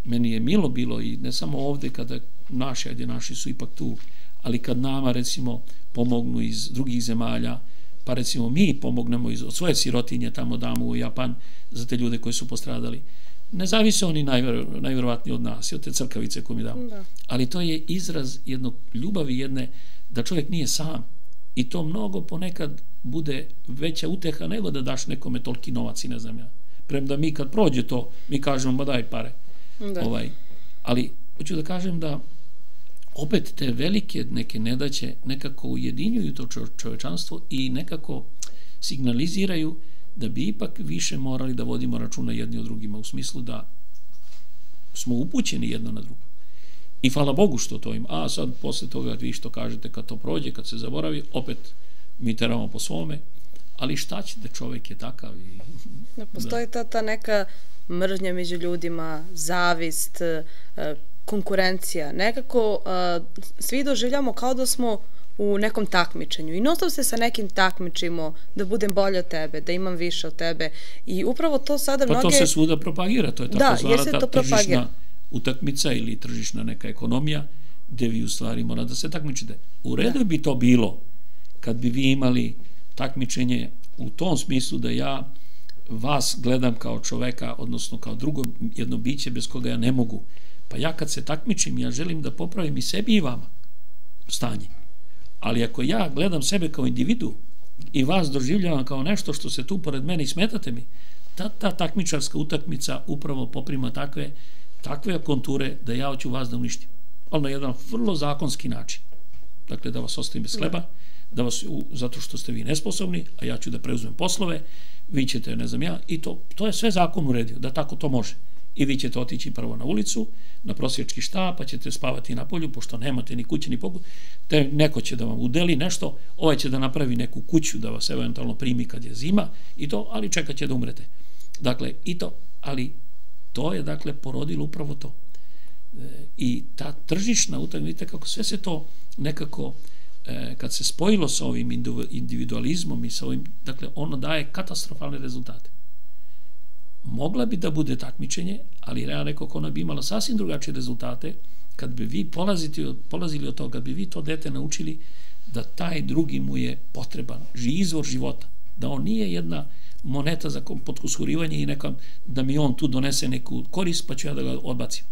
meni je milo bilo i ne samo ovde kada naši, ajde naši su ipak tu, ali kad nama, recimo, pomognu iz drugih zemalja, pa recimo mi pomognemo iz, od svoje sirotinje tamo damo u Japan za te ljude koji su postradali. Ne zavise oni najver, najverovatniji od nas i od te crkavice koje mi damo. Da. Ali to je izraz jednog ljubavi jedne da čovjek nije sam. I to mnogo ponekad bude veća uteha nego da daš nekome toliki novac i ne znam ja. Premda mi kad prođe to, mi kažemo, ma daj pare. Da. Ovaj, ali hoću da kažem da opet te velike neke nedaće nekako ujedinjuju to čovečanstvo i nekako signaliziraju da bi ipak više morali da vodimo računa jedni o drugima u smislu da smo upućeni jedno na drugo. I hvala Bogu što to ima. A sad posle toga vi što kažete kad to prođe, kad se zaboravi, opet mi teramo po svome, ali šta ćete, čovek je takav i... Da, postoji ta, ta neka mržnja među ljudima, zavist, konkurencija. Nekako uh, svi doživljamo kao da smo u nekom takmičenju i nostom se sa nekim takmičimo da budem bolje od tebe, da imam više od tebe i upravo to sada pa mnoge... Pa to se svuda propagira, to je tako da, zvana ta tržišna utakmica ili tržišna neka ekonomija gde vi u stvari mora da se takmičite. U redu da. bi to bilo kad bi vi imali takmičenje u tom smislu da ja vas gledam kao čoveka, odnosno kao drugo jedno biće bez koga ja ne mogu. Pa ja kad se takmičim, ja želim da popravim i sebi i vama stanje. Ali ako ja gledam sebe kao individu i vas doživljavam kao nešto što se tu pored mene i smetate mi, ta, ta takmičarska utakmica upravo poprima takve, takve konture da ja hoću vas da uništim. Ali na jedan vrlo zakonski način. Dakle, da vas ostavim bez hleba, da vas, zato što ste vi nesposobni, a ja ću da preuzmem poslove, vi ćete, ne znam ja, i to, to je sve zakon uredio, da tako to može. I vi ćete otići prvo na ulicu, na prosječki štab, pa ćete spavati na polju, pošto nemate ni kuće, ni pogu, te neko će da vam udeli nešto, ovaj će da napravi neku kuću da vas eventualno primi kad je zima i to, ali čekat će da umrete. Dakle, i to, ali to je, dakle, porodilo upravo to. E, I ta tržišna utakmica, kako sve se to nekako e, kad se spojilo sa ovim individualizmom i sa ovim, dakle, ono daje katastrofalne rezultate. Mogla bi da bude takmičenje, ali ja rekao, ona bi imala sasvim drugačije rezultate kad bi vi polaziti, polazili od toga, kad bi vi to dete naučili da taj drugi mu je potreban, izvor života, da on nije jedna moneta za potkusurivanje i neka, da mi on tu donese neku korist, pa ću ja da ga odbacim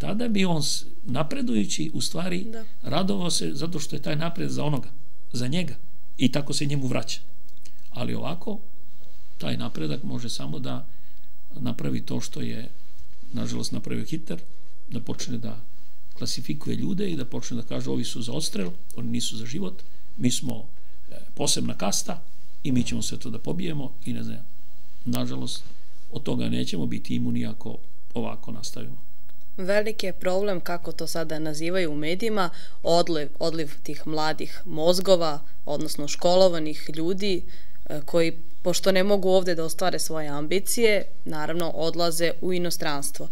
tada bi on napredujući u stvari da. radovao se zato što je taj napred za onoga, za njega i tako se njemu vraća. Ali ovako, taj napredak može samo da napravi to što je nažalost napravio Hitler, da počne da klasifikuje ljude i da počne da kaže ovi su za odstrel, oni nisu za život, mi smo e, posebna kasta i mi ćemo sve to da pobijemo i ne znam, nažalost od toga nećemo biti imuni ako ovako nastavimo. Veliki je problem, kako to sada nazivaju u medijima, odliv, odliv tih mladih mozgova, odnosno školovanih ljudi koji, pošto ne mogu ovde da ostvare svoje ambicije, naravno odlaze u inostranstvo.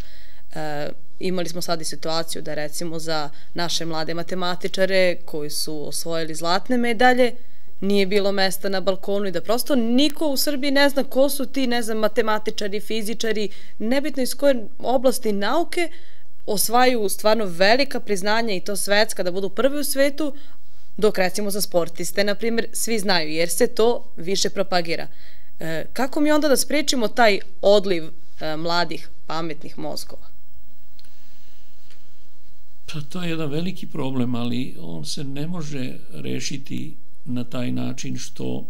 E, imali smo sad i situaciju da recimo za naše mlade matematičare koji su osvojili zlatne medalje, nije bilo mesta na balkonu i da prosto niko u Srbiji ne zna ko su ti, ne znam, matematičari, fizičari, nebitno iz koje oblasti nauke, osvajaju stvarno velika priznanja i to svetska, da budu prvi u svetu, dok recimo za sportiste, na primjer, svi znaju, jer se to više propagira. E, kako mi onda da sprečimo taj odliv e, mladih, pametnih mozgova? Pa to je jedan veliki problem, ali on se ne može rešiti na taj način što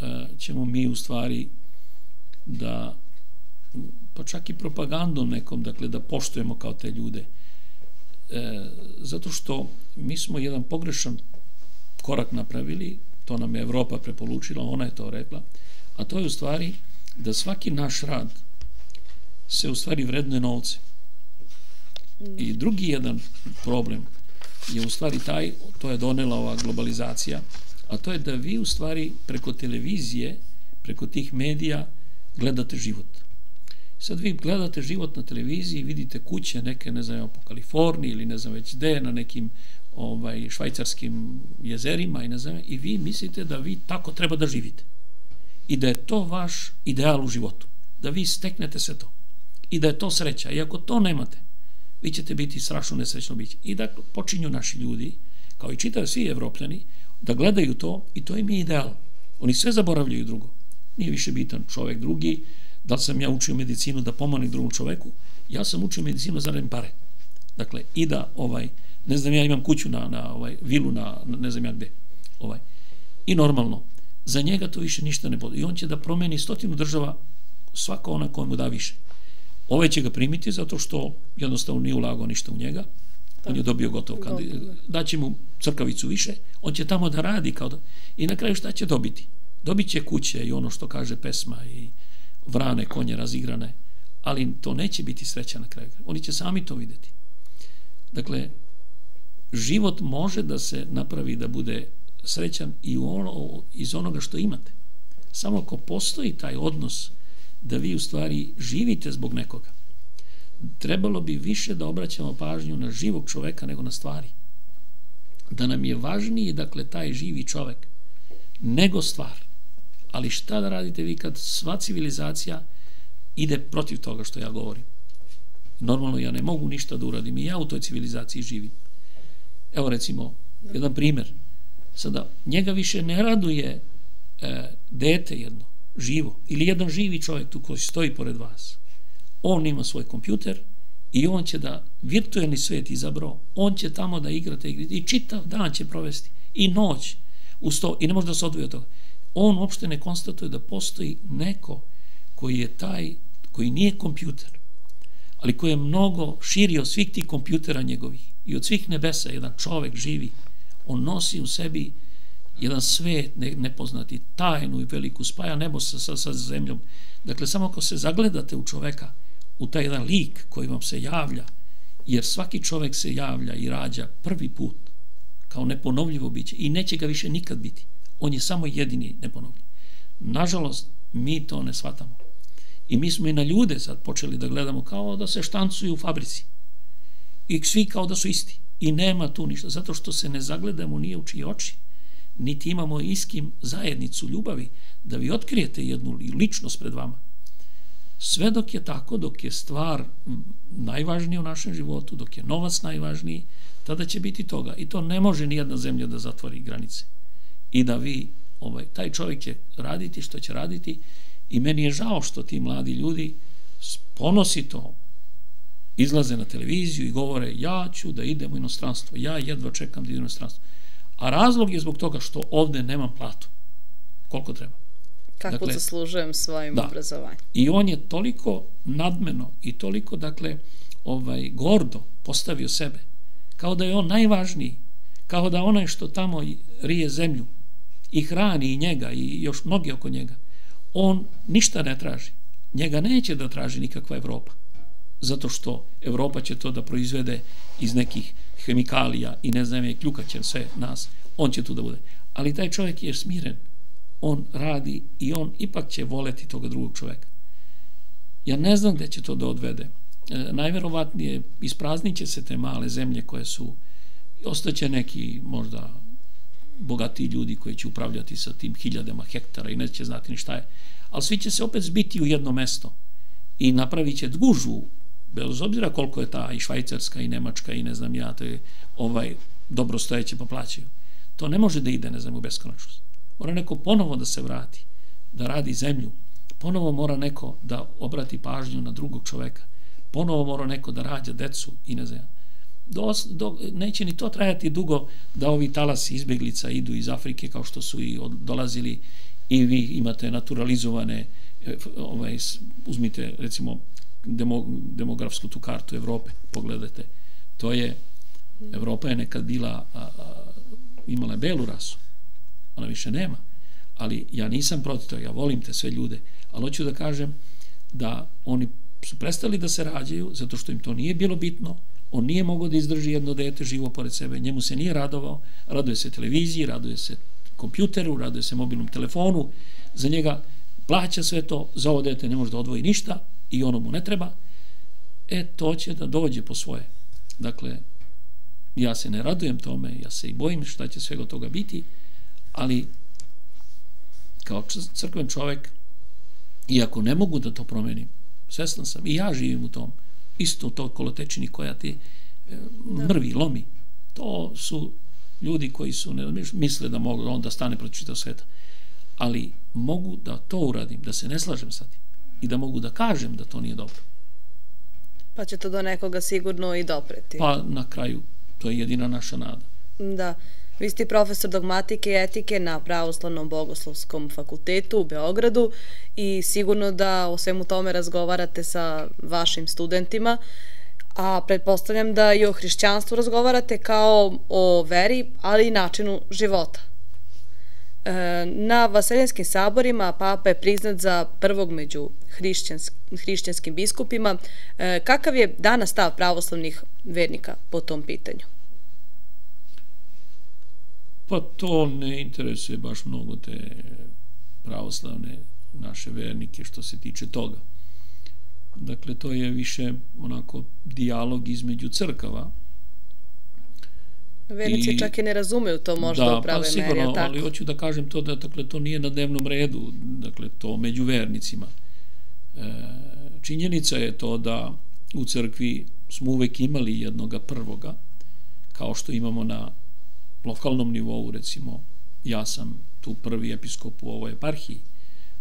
e, ćemo mi u stvari da pa čak i propagandom nekom, dakle da poštujemo kao te ljude. E, zato što mi smo jedan pogrešan korak napravili, to nam je Evropa prepolučila, ona je to rekla, a to je u stvari da svaki naš rad se u stvari vredne novce. I drugi jedan problem je u stvari taj, to je donela ova globalizacija, a to je da vi u stvari preko televizije, preko tih medija gledate život. Sad vi gledate život na televiziji, vidite kuće neke, ne znam, po Kaliforniji ili ne znam već gde, na nekim ovaj, švajcarskim jezerima i ne znam, i vi mislite da vi tako treba da živite. I da je to vaš ideal u životu. Da vi steknete sve to. I da je to sreća. I ako to nemate, vi ćete biti strašno nesrećno biće. I da počinju naši ljudi, kao i čitaju svi evropljani, da gledaju to i to im je ideal. Oni sve zaboravljaju drugo. Nije više bitan čovek drugi, da li sam ja učio medicinu da pomogne drugom čoveku, ja sam učio medicinu za radim pare. Dakle, i da, ovaj, ne znam, ja imam kuću na, na ovaj, vilu na, na ne znam ja gde. Ovaj. I normalno, za njega to više ništa ne bude. I on će da promeni stotinu država svaka ona koja mu da više. Ovaj će ga primiti zato što jednostavno nije ulagao ništa u njega, on je dobio gotov kandidat, daće mu crkavicu više, on će tamo da radi kao da, i na kraju šta će dobiti? Dobit će kuće i ono što kaže pesma i vrane, konje razigrane, ali to neće biti sreća na kraju. Oni će sami to videti. Dakle, život može da se napravi da bude srećan i ono, iz onoga što imate. Samo ako postoji taj odnos da vi u stvari živite zbog nekoga, trebalo bi više da obraćamo pažnju na živog čoveka nego na stvari. Da nam je važniji, dakle, taj živi čovek nego stvar. Ali šta da radite vi kad sva civilizacija ide protiv toga što ja govorim? Normalno ja ne mogu ništa da uradim i ja u toj civilizaciji živim. Evo recimo, jedan primer. Sada, njega više ne raduje e, dete jedno. živo, ili jedan živi čovjek tu koji stoji pored vas, on ima svoj kompjuter i on će da virtualni svet izabrao, on će tamo da igra te igre i čitav dan će provesti i noć uz to i ne može da se odvoje od toga. On uopšte ne konstatuje da postoji neko koji je taj, koji nije kompjuter, ali koji je mnogo širi od svih tih kompjutera njegovih i od svih nebesa, jedan čovek živi, on nosi u sebi jedan svet ne, nepoznati, tajnu i veliku, spaja nebo sa, sa, sa zemljom. Dakle, samo ako se zagledate u čoveka, u taj jedan lik koji vam se javlja, jer svaki čovek se javlja i rađa prvi put kao neponovljivo biće i neće ga više nikad biti. On je samo jedini neponovljiv. Nažalost, mi to ne shvatamo. I mi smo i na ljude sad počeli da gledamo kao da se štancuju u fabrici. I svi kao da su isti. I nema tu ništa, zato što se ne zagledamo nije u čiji oči niti imamo iskim zajednicu ljubavi da vi otkrijete jednu ličnost pred vama. Sve dok je tako, dok je stvar najvažnija u našem životu, dok je novac najvažniji, tada će biti toga. I to ne može ni jedna zemlja da zatvori granice. I da vi, ovaj, taj čovjek će raditi što će raditi i meni je žao što ti mladi ljudi ponosi to, izlaze na televiziju i govore ja ću da idem u inostranstvo, ja jedva čekam da idem u inostranstvo. A razlog je zbog toga što ovde nemam platu. Koliko treba. Kako dakle, zaslužujem svojim da. obrazovanjem. I on je toliko nadmeno i toliko, dakle, ovaj, gordo postavio sebe, kao da je on najvažniji, kao da onaj što tamo rije zemlju i hrani i njega i još mnogi oko njega, on ništa ne traži. Njega neće da traži nikakva Evropa zato što Evropa će to da proizvede iz nekih hemikalija i ne znam je, kljukaće sve nas, on će tu da bude. Ali taj čovjek je smiren, on radi i on ipak će voleti toga drugog čoveka. Ja ne znam gde će to da odvede. E, najverovatnije ispraznit će se te male zemlje koje su, ostaće neki možda bogatiji ljudi koji će upravljati sa tim hiljadama hektara i neće znati ni šta je. Ali svi će se opet zbiti u jedno mesto i napravit će gužu bez obzira koliko je ta i švajcarska i nemačka i ne znam ja, te ovaj, dobro stojeće pa plaćaju. To ne može da ide, ne znam, u beskonačnost. Mora neko ponovo da se vrati, da radi zemlju. Ponovo mora neko da obrati pažnju na drugog čoveka. Ponovo mora neko da rađa decu i ne znam. Do, do, neće ni to trajati dugo da ovi talasi izbeglica idu iz Afrike kao što su i od, dolazili i vi imate naturalizovane e, ovaj, uzmite recimo demo, demografsku tu kartu Evrope, pogledajte. To je, Evropa je nekad bila, a, a, imala belu rasu, ona više nema. Ali ja nisam protiv toga, ja volim te sve ljude, ali hoću da kažem da oni su prestali da se rađaju zato što im to nije bilo bitno, on nije mogao da izdrži jedno dete živo pored sebe, njemu se nije radovao, raduje se televiziji, raduje se kompjuteru, raduje se mobilnom telefonu, za njega plaća sve to, za ovo dete ne može da odvoji ništa, i ono mu ne treba, e, to će da dođe po svoje. Dakle, ja se ne radujem tome, ja se i bojim šta će svega toga biti, ali kao crkven čovek, iako ne mogu da to promenim, svestan sam, i ja živim u tom, isto u toj kolotečini koja ti e, da. mrvi, lomi. To su ljudi koji su, ne misle da mogu on da stane protiv čitav sveta. Ali mogu da to uradim, da se ne slažem sa tim i da mogu da kažem da to nije dobro. Pa će to do nekoga sigurno i dopreti. Pa na kraju, to je jedina naša nada. Da. Vi ste profesor dogmatike i etike na Pravoslavnom bogoslovskom fakultetu u Beogradu i sigurno da o svemu tome razgovarate sa vašim studentima, a pretpostavljam da i o hrišćanstvu razgovarate kao o veri, ali i načinu života. E, na vaseljenskim saborima papa je priznat za prvog među hrišćanskim biskupima. E, kakav je danas stav pravoslavnih vernika po tom pitanju? Pa to ne interesuje baš mnogo te pravoslavne naše vernike što se tiče toga. Dakle, to je više onako dijalog između crkava, Vernici I, čak i ne razumeju to možda da, u prave pa, sigurno, meri, tako? ali hoću da kažem to da dakle, to nije na dnevnom redu, dakle, to među vernicima. E, činjenica je to da u crkvi smo uvek imali jednoga prvoga, kao što imamo na lokalnom nivou, recimo, ja sam tu prvi episkop u ovoj eparhiji,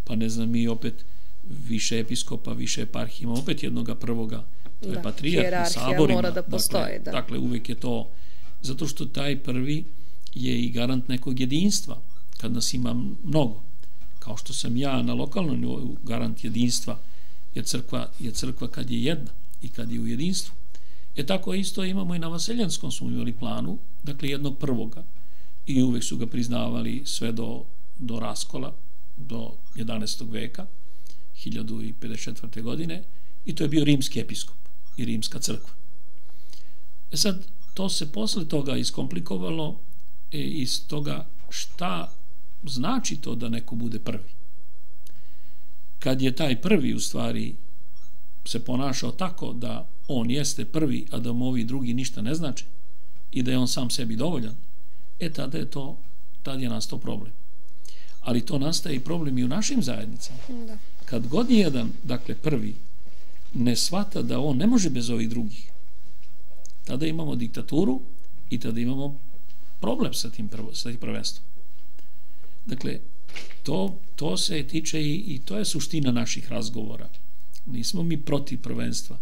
pa ne znam mi opet više episkopa, više eparhima, opet jednoga prvoga, to je da, patrijarh na saborima. mora da postoje, dakle, da. Dakle, uvek je to, zato što taj prvi je i garant nekog jedinstva, kad nas ima mnogo. Kao što sam ja na lokalnom nivou garant jedinstva, jer crkva je crkva kad je jedna i kad je u jedinstvu. E tako isto imamo i na Vaseljanskom smo imali planu, dakle jednog prvoga, i uvek su ga priznavali sve do, do raskola, do 11. veka, 1054. godine, i to je bio rimski episkop i rimska crkva. E sad, to se posle toga iskomplikovalo e, iz toga šta znači to da neko bude prvi. Kad je taj prvi u stvari se ponašao tako da on jeste prvi, a da mu ovi drugi ništa ne znači i da je on sam sebi dovoljan, e tada je to, tad je nastao problem. Ali to nastaje i problem i u našim zajednicama. Da. Kad god jedan, dakle prvi, ne svata da on ne može bez ovih drugih, tada imamo diktaturu i tada imamo problem sa tim, prvo, sa tim prvenstvom. Dakle, to, to se tiče i, i to je suština naših razgovora. Nismo mi protiv prvenstva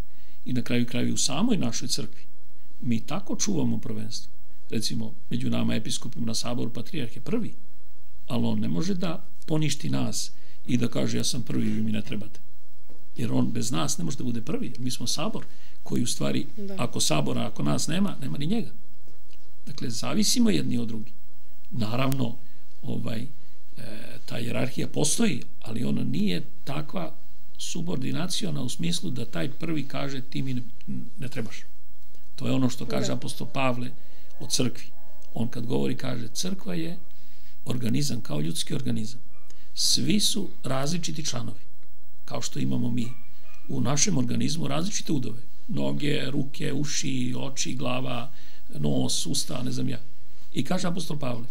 i na kraju kraju u samoj našoj crkvi. Mi tako čuvamo prvenstvo. Recimo, među nama episkopima na saboru patrijarh je prvi, ali on ne može da poništi nas i da kaže ja sam prvi, vi mi ne trebate. Jer on bez nas ne može da bude prvi. Mi smo sabor koji u stvari, da. ako sabora, ako nas nema, nema ni njega. Dakle, zavisimo jedni od drugi. Naravno, ovaj, e, ta jerarhija postoji, ali ona nije takva subordinaciona u smislu da taj prvi kaže ti mi ne, ne trebaš. To je ono što kaže da. apostol Pavle o crkvi. On kad govori kaže crkva je organizam kao ljudski organizam. Svi su različiti članovi, kao što imamo mi u našem organizmu različite udove. Noge, ruke, uši, oči, glava, nos, usta, ne znam ja. I kaže apostol Pavle,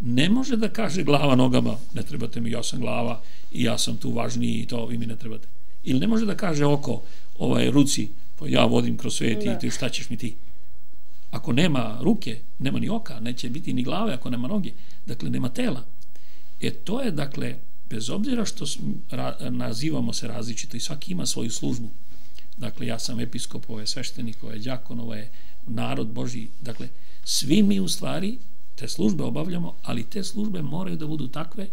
ne može da kaže glava nogama, ne trebate mi, ja sam glava i ja sam tu važniji i to vi mi ne trebate. Ili ne može da kaže oko ovaj ruci, pa ja vodim kroz svet da. i ti šta ćeš mi ti. Ako nema ruke, nema ni oka, neće biti ni glave ako nema noge, dakle nema tela. E to je dakle, bez obzira što ra, nazivamo se različito i svaki ima svoju službu, dakle ja sam episkop, ovo je sveštenik, ovo je džakon, ovo je narod Boži, dakle svi mi u stvari te službe obavljamo, ali te službe moraju da budu takve,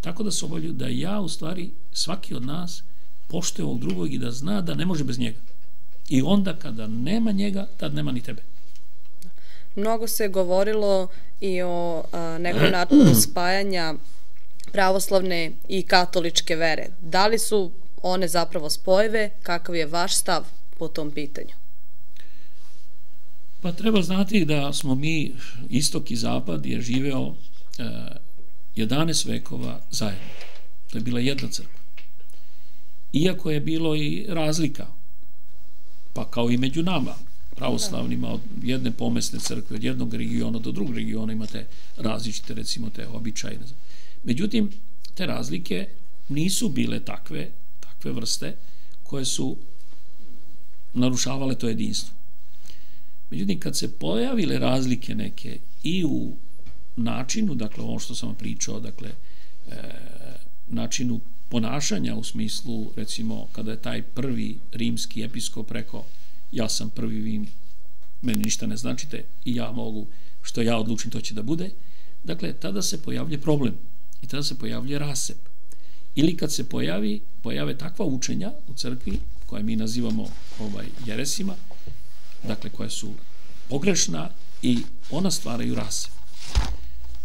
tako da se obavljaju da ja u stvari, svaki od nas poštuje ovog drugog i da zna da ne može bez njega. I onda kada nema njega, tad nema ni tebe. Mnogo se govorilo i o a, nekom načinu spajanja pravoslavne i katoličke vere. Da li su one zapravo spojeve? Kakav je vaš stav po tom pitanju? Pa treba znati da smo mi, istok i zapad je živeo e, 11 vekova zajedno. To je bila jedna crkva. Iako je bilo i razlika, pa kao i među nama, pravoslavnima od jedne pomesne crkve, od jednog regiona do drugog regiona imate različite, recimo, te običaje. Međutim, te razlike nisu bile takve, takve vrste koje su narušavale to jedinstvo. Međutim, kad se pojavile razlike neke i u načinu, dakle, ovo što sam pričao, dakle, e, načinu ponašanja u smislu, recimo, kada je taj prvi rimski episkop rekao ja sam prvi, vi meni ništa ne značite i ja mogu, što ja odlučim, to će da bude, dakle, tada se pojavlja problem i tada se pojavlja rasep. Ili kad se pojavi, pojave takva učenja u crkvi, koje mi nazivamo ovaj, jeresima, dakle, koja su pogrešna i ona stvaraju rasep.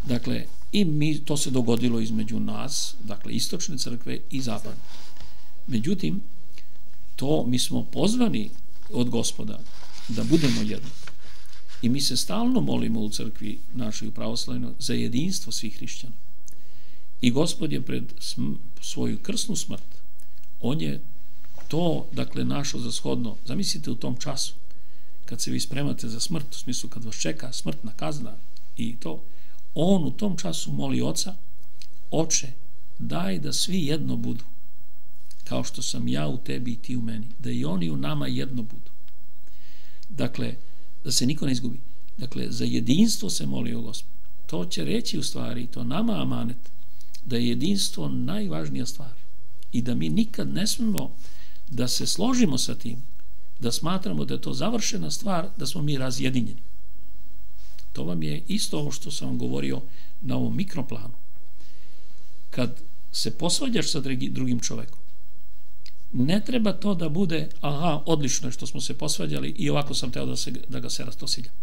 Dakle, i mi, to se dogodilo između nas, dakle, istočne crkve i zapadne. Međutim, to mi smo pozvani od gospoda da budemo jedno. I mi se stalno molimo u crkvi našoj pravoslavnoj za jedinstvo svih hrišćana. I gospod je pred svoju krsnu smrt, on je to, dakle, našo za shodno. Zamislite u tom času, kad se vi spremate za smrt, u smislu kad vas čeka smrtna kazna i to, on u tom času moli oca, oče, daj da svi jedno budu, kao što sam ja u tebi i ti u meni, da i oni u nama jedno budu. Dakle, da se niko ne izgubi. Dakle, za jedinstvo se molio Gospod. To će reći u stvari, to nama amanet, da je jedinstvo najvažnija stvar. I da mi nikad ne smemo da se složimo sa tim, da smatramo da je to završena stvar, da smo mi razjedinjeni. To vam je isto ovo što sam vam govorio na ovom mikroplanu. Kad se posvađaš sa drugim čovekom, ne treba to da bude, aha, odlično je što smo se posvađali i ovako sam teo da, se, da ga se rastosiljam.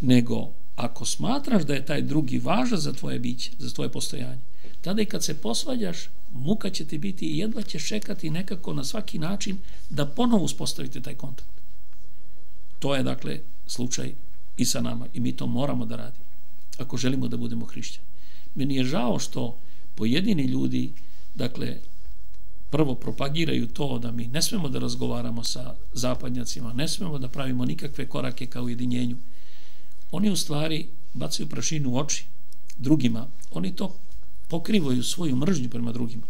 Nego, ako smatraš da je taj drugi važan za tvoje biće, za tvoje postojanje, tada i kad se posvađaš, muka će ti biti i jedva ćeš čekati nekako na svaki način da ponovo uspostavite taj kontakt. To je, dakle, slučaj i sa nama i mi to moramo da radimo ako želimo da budemo hrišćani. Meni je žao što pojedini ljudi, dakle, prvo propagiraju to da mi ne smemo da razgovaramo sa zapadnjacima, ne smemo da pravimo nikakve korake kao ujedinjenju. Oni u stvari bacaju prašinu u oči drugima. Oni to pokrivaju svoju mržnju prema drugima.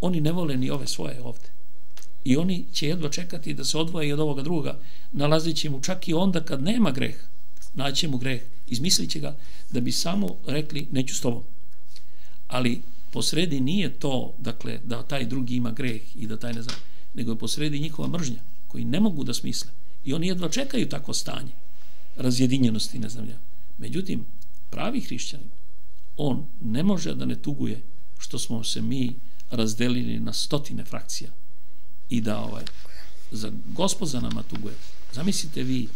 Oni ne vole ni ove svoje ovde. I oni će jedva čekati da se odvoje od ovoga druga, nalazići mu čak i onda kad nema greha, naće mu greh, izmislit će ga da bi samo rekli neću s tobom. Ali posredi nije to, dakle, da taj drugi ima greh i da taj ne zna, nego je posredi njihova mržnja, koji ne mogu da smisle. I oni jedva čekaju takvo stanje razjedinjenosti, ne znam ja. Međutim, pravi hrišćanin, on ne može da ne tuguje što smo se mi razdelili na stotine frakcija i da ovaj, za gospod za nama tuguje. Zamislite vi,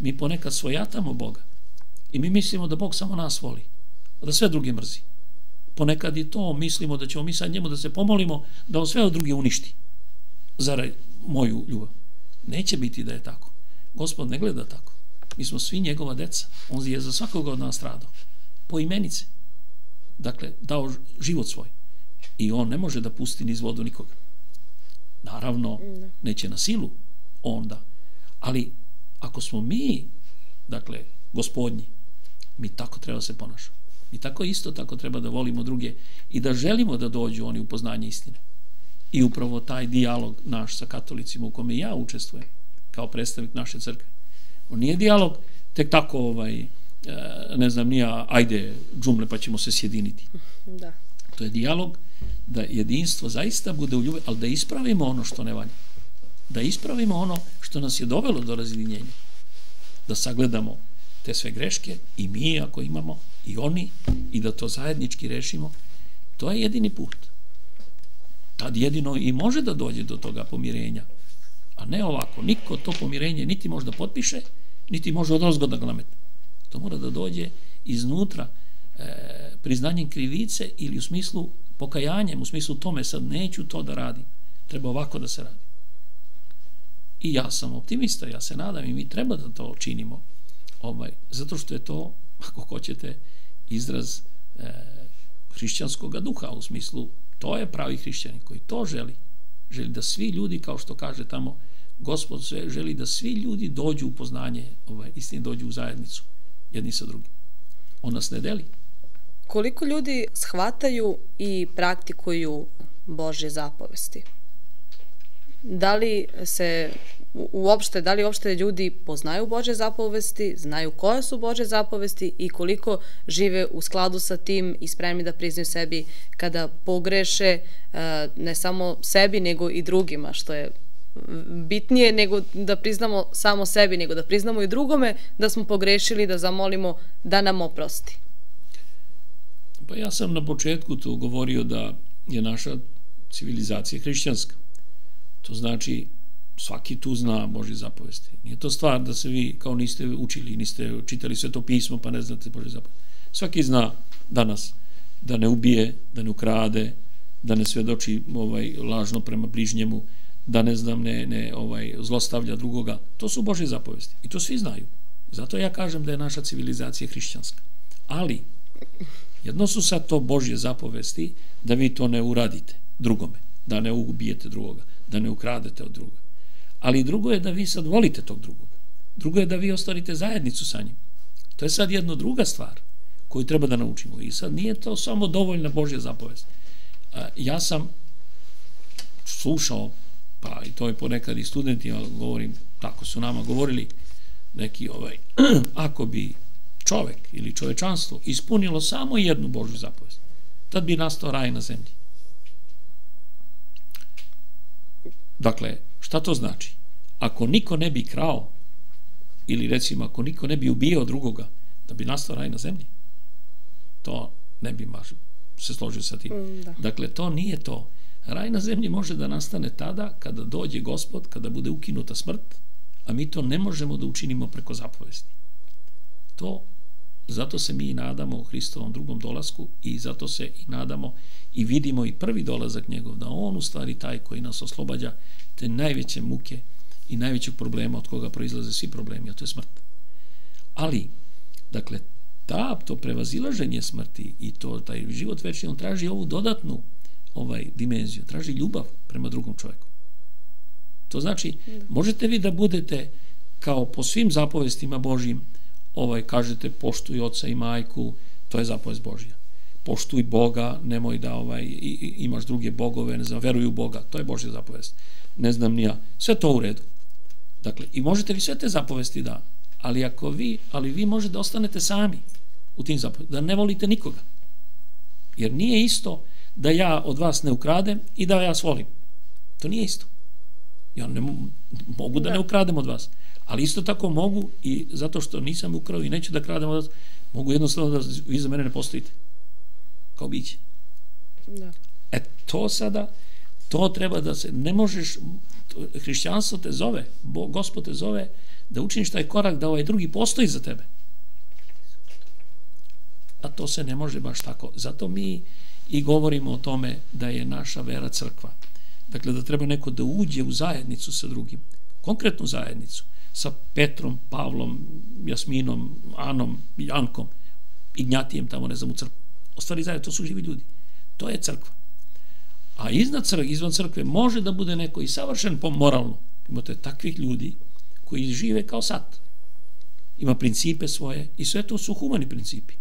mi ponekad svojatamo Boga i mi mislimo da Bog samo nas voli, da sve druge mrzi. Ponekad i to mislimo da ćemo mi sad njemu da se pomolimo da on sve od druge uništi zarad moju ljubav. Neće biti da je tako. Gospod ne gleda tako. Mi smo svi njegova deca. On je za svakoga od nas stradao. Po imenice. Dakle, dao život svoj. I on ne može da pusti niz vodu nikoga. Naravno, da. neće na silu onda. Ali, ako smo mi, dakle, gospodnji, mi tako treba da se ponašamo. Mi tako isto tako treba da volimo druge i da želimo da dođu oni u poznanje istine. I upravo taj dijalog naš sa katolicima u kome ja učestvujem kao predstavnik naše crkve. On nije dijalog tek tako ovaj, ne znam, nija, ajde, džumle pa ćemo se sjediniti. Da. To je dijalog da jedinstvo zaista bude u ljubavi, ali da ispravimo ono što ne valja. Da ispravimo ono što nas je dovelo do razjedinjenja. Da sagledamo te sve greške i mi ako imamo i oni i da to zajednički rešimo, to je jedini put. Tad jedino i može da dođe do toga pomirenja. A ne ovako, niko to pomirenje niti može da potpiše, niti može od ozgoda da nametne. To mora da dođe iznutra e, priznanjem krivice ili u smislu pokajanjem, u smislu tome sad neću to da radim. Treba ovako da se radi. I ja sam optimista, ja se nadam i mi treba da to činimo. Ovaj, zato što je to, ako hoćete, izraz e, hrišćanskog duha, u smislu to je pravi hrišćanin koji to želi. Želi da svi ljudi, kao što kaže tamo, gospod sve želi da svi ljudi dođu u poznanje, ovaj, istini dođu u zajednicu, jedni sa drugim. On nas ne deli. Koliko ljudi shvataju i praktikuju Božje zapovesti? Da li se uopšte, da li uopšte ljudi poznaju Bože zapovesti, znaju koje su Bože zapovesti i koliko žive u skladu sa tim i spremni da priznaju sebi kada pogreše e, ne samo sebi nego i drugima, što je bitnije nego da priznamo samo sebi, nego da priznamo i drugome da smo pogrešili, da zamolimo da nam oprosti. Pa ja sam na početku tu govorio da je naša civilizacija hrišćanska. To znači svaki tu zna Boži zapovesti. Nije to stvar da se vi kao niste učili, niste čitali sve to pismo pa ne znate Boži zapovesti. Svaki zna danas da ne ubije, da ne ukrade, da ne svedoči ovaj, lažno prema bližnjemu, da ne znam, ne, ne ovaj, zlostavlja drugoga. To su Bože zapovesti. I to svi znaju. Zato ja kažem da je naša civilizacija hrišćanska. Ali, jedno su sad to Božje zapovesti da vi to ne uradite drugome, da ne ubijete drugoga, da ne ukradete od druga. Ali drugo je da vi sad volite tog drugog. Drugo je da vi ostvarite zajednicu sa njim. To je sad jedna druga stvar koju treba da naučimo. I sad nije to samo dovoljna Božja zapovest. Ja sam slušao, pa i to je ponekad i studenti, ali govorim, tako su nama govorili, neki ovaj, ako bi čovek ili čovečanstvo ispunilo samo jednu Božju zapovest, tad bi nastao raj na zemlji. Dakle, šta to znači? Ako niko ne bi krao, ili recimo ako niko ne bi ubijao drugoga, da bi nastao raj na zemlji, to ne bi maž se složio sa tim. Mm, da. Dakle, to nije to. Raj na zemlji može da nastane tada kada dođe gospod, kada bude ukinuta smrt, a mi to ne možemo da učinimo preko zapovesti. To, zato se mi i nadamo u Hristovom drugom dolasku i zato se i nadamo i vidimo i prvi dolazak njegov, da on u stvari taj koji nas oslobađa te najveće muke i najvećeg problema od koga proizlaze svi problemi, a to je smrt. Ali, dakle, ta, to prevazilaženje smrti i to, taj život večni, on traži ovu dodatnu ovaj dimenziju, traži ljubav prema drugom čovjeku. To znači, da. možete vi da budete kao po svim zapovestima Božjim, ovaj, kažete poštuj oca i majku, to je zapovest Božja. Poštuj Boga, nemoj da ovaj, i, i, imaš druge bogove, ne znam, veruj u Boga, to je Božja zapovest. Ne znam ni ja. Sve to u redu. Dakle, i možete vi sve te zapovesti da, ali ako vi, ali vi možete da ostanete sami u tim zapovestima, da ne volite nikoga. Jer nije isto da ja od vas ne ukradem i da ja svolim. To nije isto. Ja ne mogu da, da ne ukradem od vas. Ali isto tako mogu i zato što nisam ukrao i neću da kradem od vas, mogu jednostavno da vi za mene ne postojite. Kao biće. Da. E to sada, to treba da se, ne možeš, hrišćanstvo te zove, Bo, Gospod te zove da učiniš taj korak da ovaj drugi postoji za tebe. A to se ne može baš tako. Zato mi i govorimo o tome da je naša vera crkva. Dakle, da treba neko da uđe u zajednicu sa drugim, konkretnu zajednicu, sa Petrom, Pavlom, Jasminom, Anom, Jankom, Ignjatijem tamo, ne znam, u crkvu. Ostali zajedno, to su živi ljudi. To je crkva. A iznad crkve, izvan crkve može da bude neko i savršen po moralno. Imate takvih ljudi koji žive kao sat. Ima principe svoje i sve to su humani principi.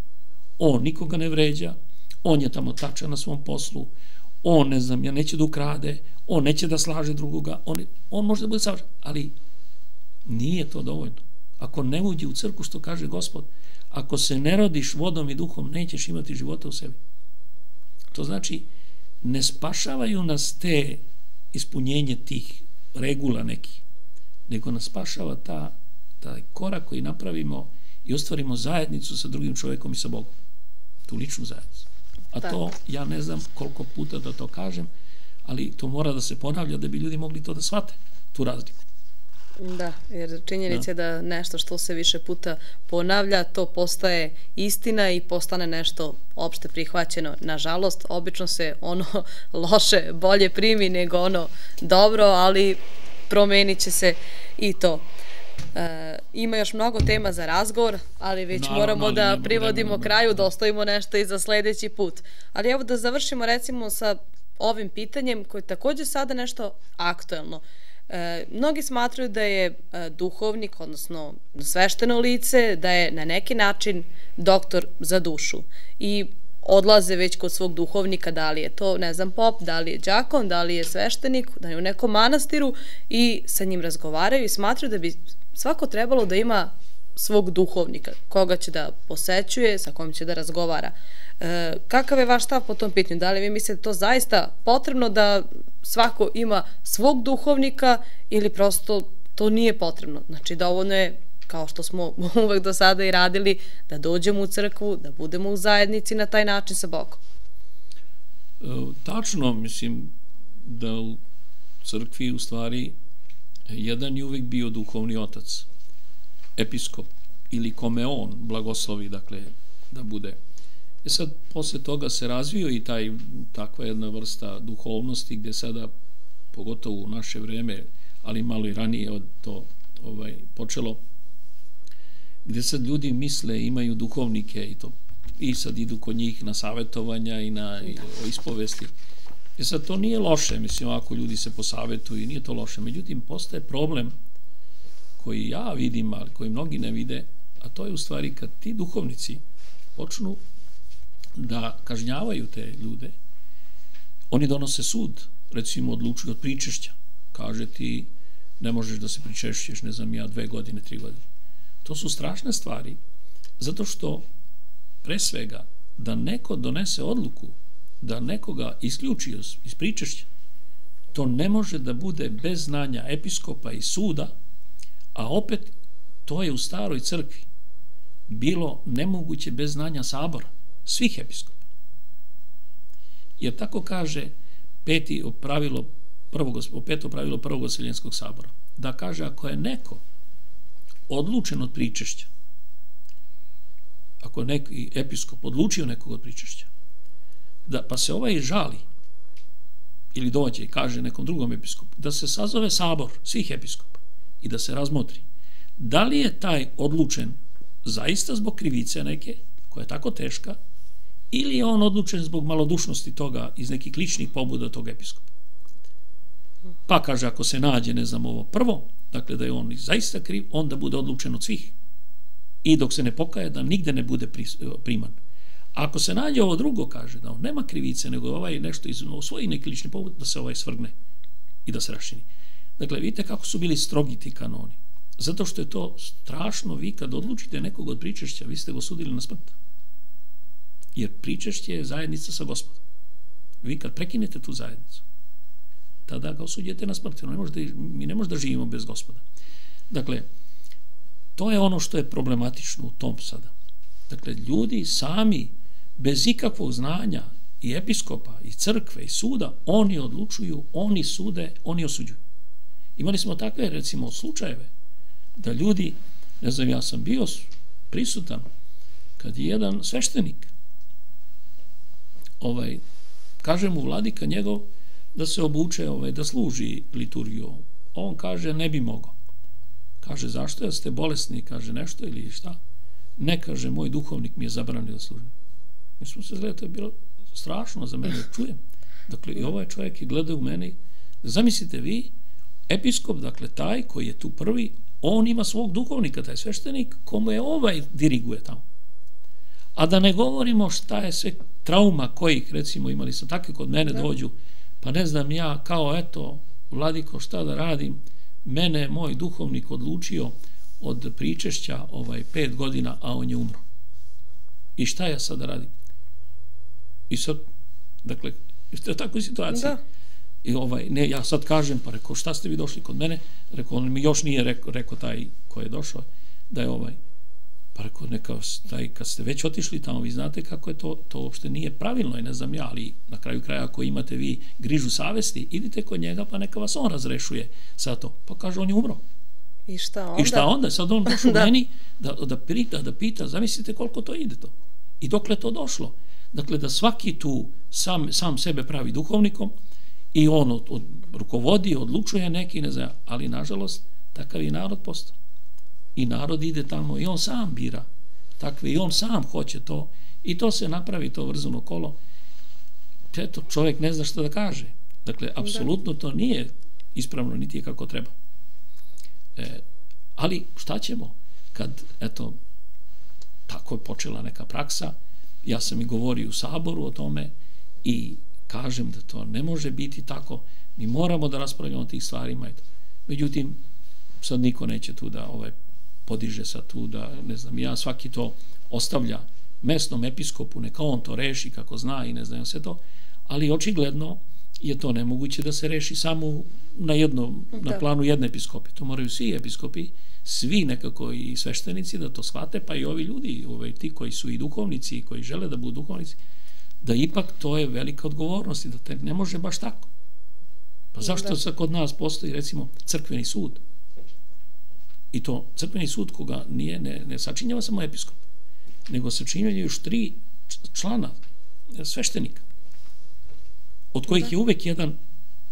On nikoga ne vređa, on je tamo tačan na svom poslu, on, ne znam, ja neće da ukrade, on neće da slaže drugoga, on, on može da bude savršen, ali nije to dovoljno. Ako ne uđe u crku, što kaže gospod, ako se ne rodiš vodom i duhom, nećeš imati života u sebi. To znači, ne spašavaju nas te ispunjenje tih regula nekih, nego nas spašava ta, taj korak koji napravimo i ostvarimo zajednicu sa drugim čovekom i sa Bogom. Tu ličnu zajednicu. A Tako. to, ja ne znam koliko puta da to kažem, ali to mora da se ponavlja da bi ljudi mogli to da shvate, tu razliku. Da, jer činjenica da. je da nešto što se više puta ponavlja, to postaje istina i postane nešto opšte prihvaćeno. Nažalost, obično se ono loše bolje primi nego ono dobro, ali promenit će se i to. E, ima još mnogo tema za razgovor, ali već Naravno, moramo ali da privodimo vremena. kraju, da ostavimo nešto i za sledeći put. Ali evo da završimo recimo sa ovim pitanjem koje je takođe sada nešto aktuelno. E, mnogi smatraju da je e, duhovnik, odnosno svešteno lice, da je na neki način doktor za dušu. I odlaze već kod svog duhovnika, da li je to, ne znam, pop, da li je džakon, da li je sveštenik, da je u nekom manastiru i sa njim razgovaraju i smatraju da bi svako trebalo da ima svog duhovnika, koga će da posećuje, sa kojim će da razgovara. E, kakav je vaš stav po tom pitanju? Da li vi mislite da to zaista potrebno da svako ima svog duhovnika ili prosto to nije potrebno? Znači, dovoljno je kao što smo uvek do sada i radili, da dođemo u crkvu, da budemo u zajednici na taj način sa Bogom. E, tačno, mislim da u crkvi u stvari jedan je uvek bio duhovni otac, episkop, ili kome on blagoslovi, dakle, da bude. E sad, posle toga se razvio i taj, takva jedna vrsta duhovnosti, gde sada, pogotovo u naše vreme, ali malo i ranije od to ovaj, počelo, gde sad ljudi misle, imaju duhovnike i to i sad idu kod njih na savetovanja i na i, ispovesti. E sad, to nije loše, mislim, ako ljudi se posavetuju, nije to loše. Međutim, postaje problem koji ja vidim, ali koji mnogi ne vide, a to je u stvari kad ti duhovnici počnu da kažnjavaju te ljude, oni donose sud, recimo odlučuju od pričešća. Kaže ti, ne možeš da se pričešćeš, ne znam ja, dve godine, tri godine. To su strašne stvari, zato što, pre svega, da neko donese odluku da nekoga isključi iz pričešća, to ne može da bude bez znanja episkopa i suda, a opet to je u staroj crkvi bilo nemoguće bez znanja sabora, svih episkopa. Jer tako kaže peti pravilo prvog, peto pravilo prvog oseljenskog sabora, da kaže ako je neko odlučen od pričešća, ako je neki episkop odlučio nekog od pričešća, da, pa se ovaj žali, ili dođe i kaže nekom drugom episkopu, da se sazove sabor svih episkopa i da se razmotri da li je taj odlučen zaista zbog krivice neke, koja je tako teška, ili je on odlučen zbog malodušnosti toga iz nekih ličnih pobuda tog episkopa. Pa kaže, ako se nađe, ne znam, ovo prvo, dakle da je on zaista kriv, onda bude odlučen od svih. I dok se ne pokaje, da nigde ne bude priman. Ako se nađe ovo drugo, kaže, da on nema krivice, nego ovaj nešto iz svoji neki lični povod, da se ovaj svrgne i da se rašini. Dakle, vidite kako su bili strogi ti kanoni. Zato što je to strašno, vi kad odlučite nekog od pričešća, vi ste ga osudili na smrt. Jer pričešće je zajednica sa gospodom. Vi kad prekinete tu zajednicu, tada ga osuđujete na smrt. Ne može da, mi ne možemo da živimo bez gospoda. Dakle, to je ono što je problematično u tom sada. Dakle, ljudi sami, bez ikakvog znanja i episkopa, i crkve, i suda, oni odlučuju, oni sude, oni osuđuju. Imali smo takve, recimo, slučajeve, da ljudi, ne znam, ja sam bio prisutan, kad je jedan sveštenik, ovaj, kaže mu vladika njegov, da se obuče, ovaj, da služi liturgiju. On kaže, ne bi mogao. Kaže, zašto? Ja ste bolesni, kaže nešto ili šta? Ne, kaže, moj duhovnik mi je zabranio da služim. Mi smo se zgledali, to je bilo strašno za mene, čujem. Dakle, i ovaj čovjek je gledao u mene. Zamislite vi, episkop, dakle, taj koji je tu prvi, on ima svog duhovnika, taj sveštenik, komu je ovaj diriguje tamo. A da ne govorimo šta je sve trauma kojih, recimo, imali sam takve kod mene da. dođu, pa ne znam ja, kao eto, vladiko, šta da radim, mene moj duhovnik odlučio od pričešća ovaj pet godina, a on je umro. I šta ja sad radim? I sad, dakle, je takvoj situaciji. Da. I ovaj, ne, ja sad kažem, pa rekao, šta ste vi došli kod mene? Rekao, on mi još nije rekao, rekao taj ko je došao, da je ovaj, pa rekao, neka taj, kad ste već otišli tamo, vi znate kako je to, to uopšte nije pravilno, i ne znam ja, ali na kraju kraja, ako imate vi grižu savesti, idite kod njega, pa neka vas on razrešuje sa to. Pa kaže, on je umro. I šta onda? I šta onda? Sad on došao da. meni da, da, pita, da pita, zamislite koliko to ide to. I dokle to došlo? Dakle, da svaki tu sam, sam sebe pravi duhovnikom, i on od, od, rukovodi, odlučuje neki, ne znam, ali nažalost takav i narod postao. I narod ide tamo i on sam bira takve i on sam hoće to i to se napravi to vrzuno kolo. Eto, čovjek ne zna šta da kaže. Dakle, da. apsolutno to nije ispravno niti je kako treba. E, ali šta ćemo kad, eto, tako je počela neka praksa, ja sam i govorio u saboru o tome i kažem da to ne može biti tako, mi moramo da raspravljamo o tih stvarima. Međutim, sad niko neće tu da ovaj, podiže sa tu da, ne znam, ja svaki to ostavlja mesnom episkopu, neka on to reši kako zna i ne znam sve to, ali očigledno je to nemoguće da se reši samo na jednom, da. na planu jedne episkopi. To moraju svi episkopi, svi nekako i sveštenici da to shvate, pa i ovi ljudi, ovaj, ti koji su i duhovnici i koji žele da budu duhovnici, da ipak to je velika odgovornost i da te ne može baš tako. Pa zašto da. kod nas postoji recimo crkveni sud? I to crkveni sud koga nije, ne, ne sačinjava samo episkop, nego sačinjava još tri člana sveštenika, od kojih da. je uvek jedan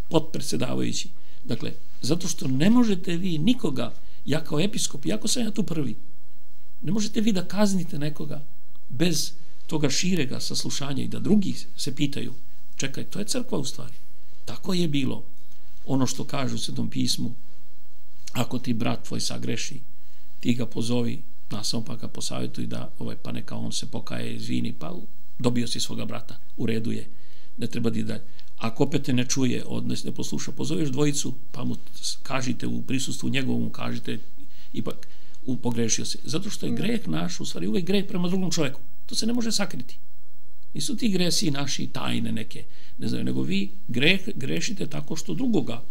potpredsedavajući. Dakle, zato što ne možete vi nikoga, ja kao episkop, jako sam ja tu prvi, ne možete vi da kaznite nekoga bez toga širega saslušanja i da drugi se pitaju, čekaj, to je crkva u stvari. Tako je bilo. Ono što kažu u Svetom pismu, ako ti brat tvoj sagreši, ti ga pozovi, nasamo pa ga posavjetuj da, ovaj, pa neka on se pokaje, izvini, pa dobio si svoga brata, u redu je, ne treba di dalje. Ako opet te ne čuje, odnosno ne posluša, pozoveš dvojicu, pa mu kažite u prisustvu njegovom, kažite, ipak, pogrešio se. Zato što je greh naš, u stvari, uvek greh prema drugom čoveku. To se ne može sakriti. Nisu ti gresi naši tajne neke, ne znam, nego vi greh, grešite tako što drugoga,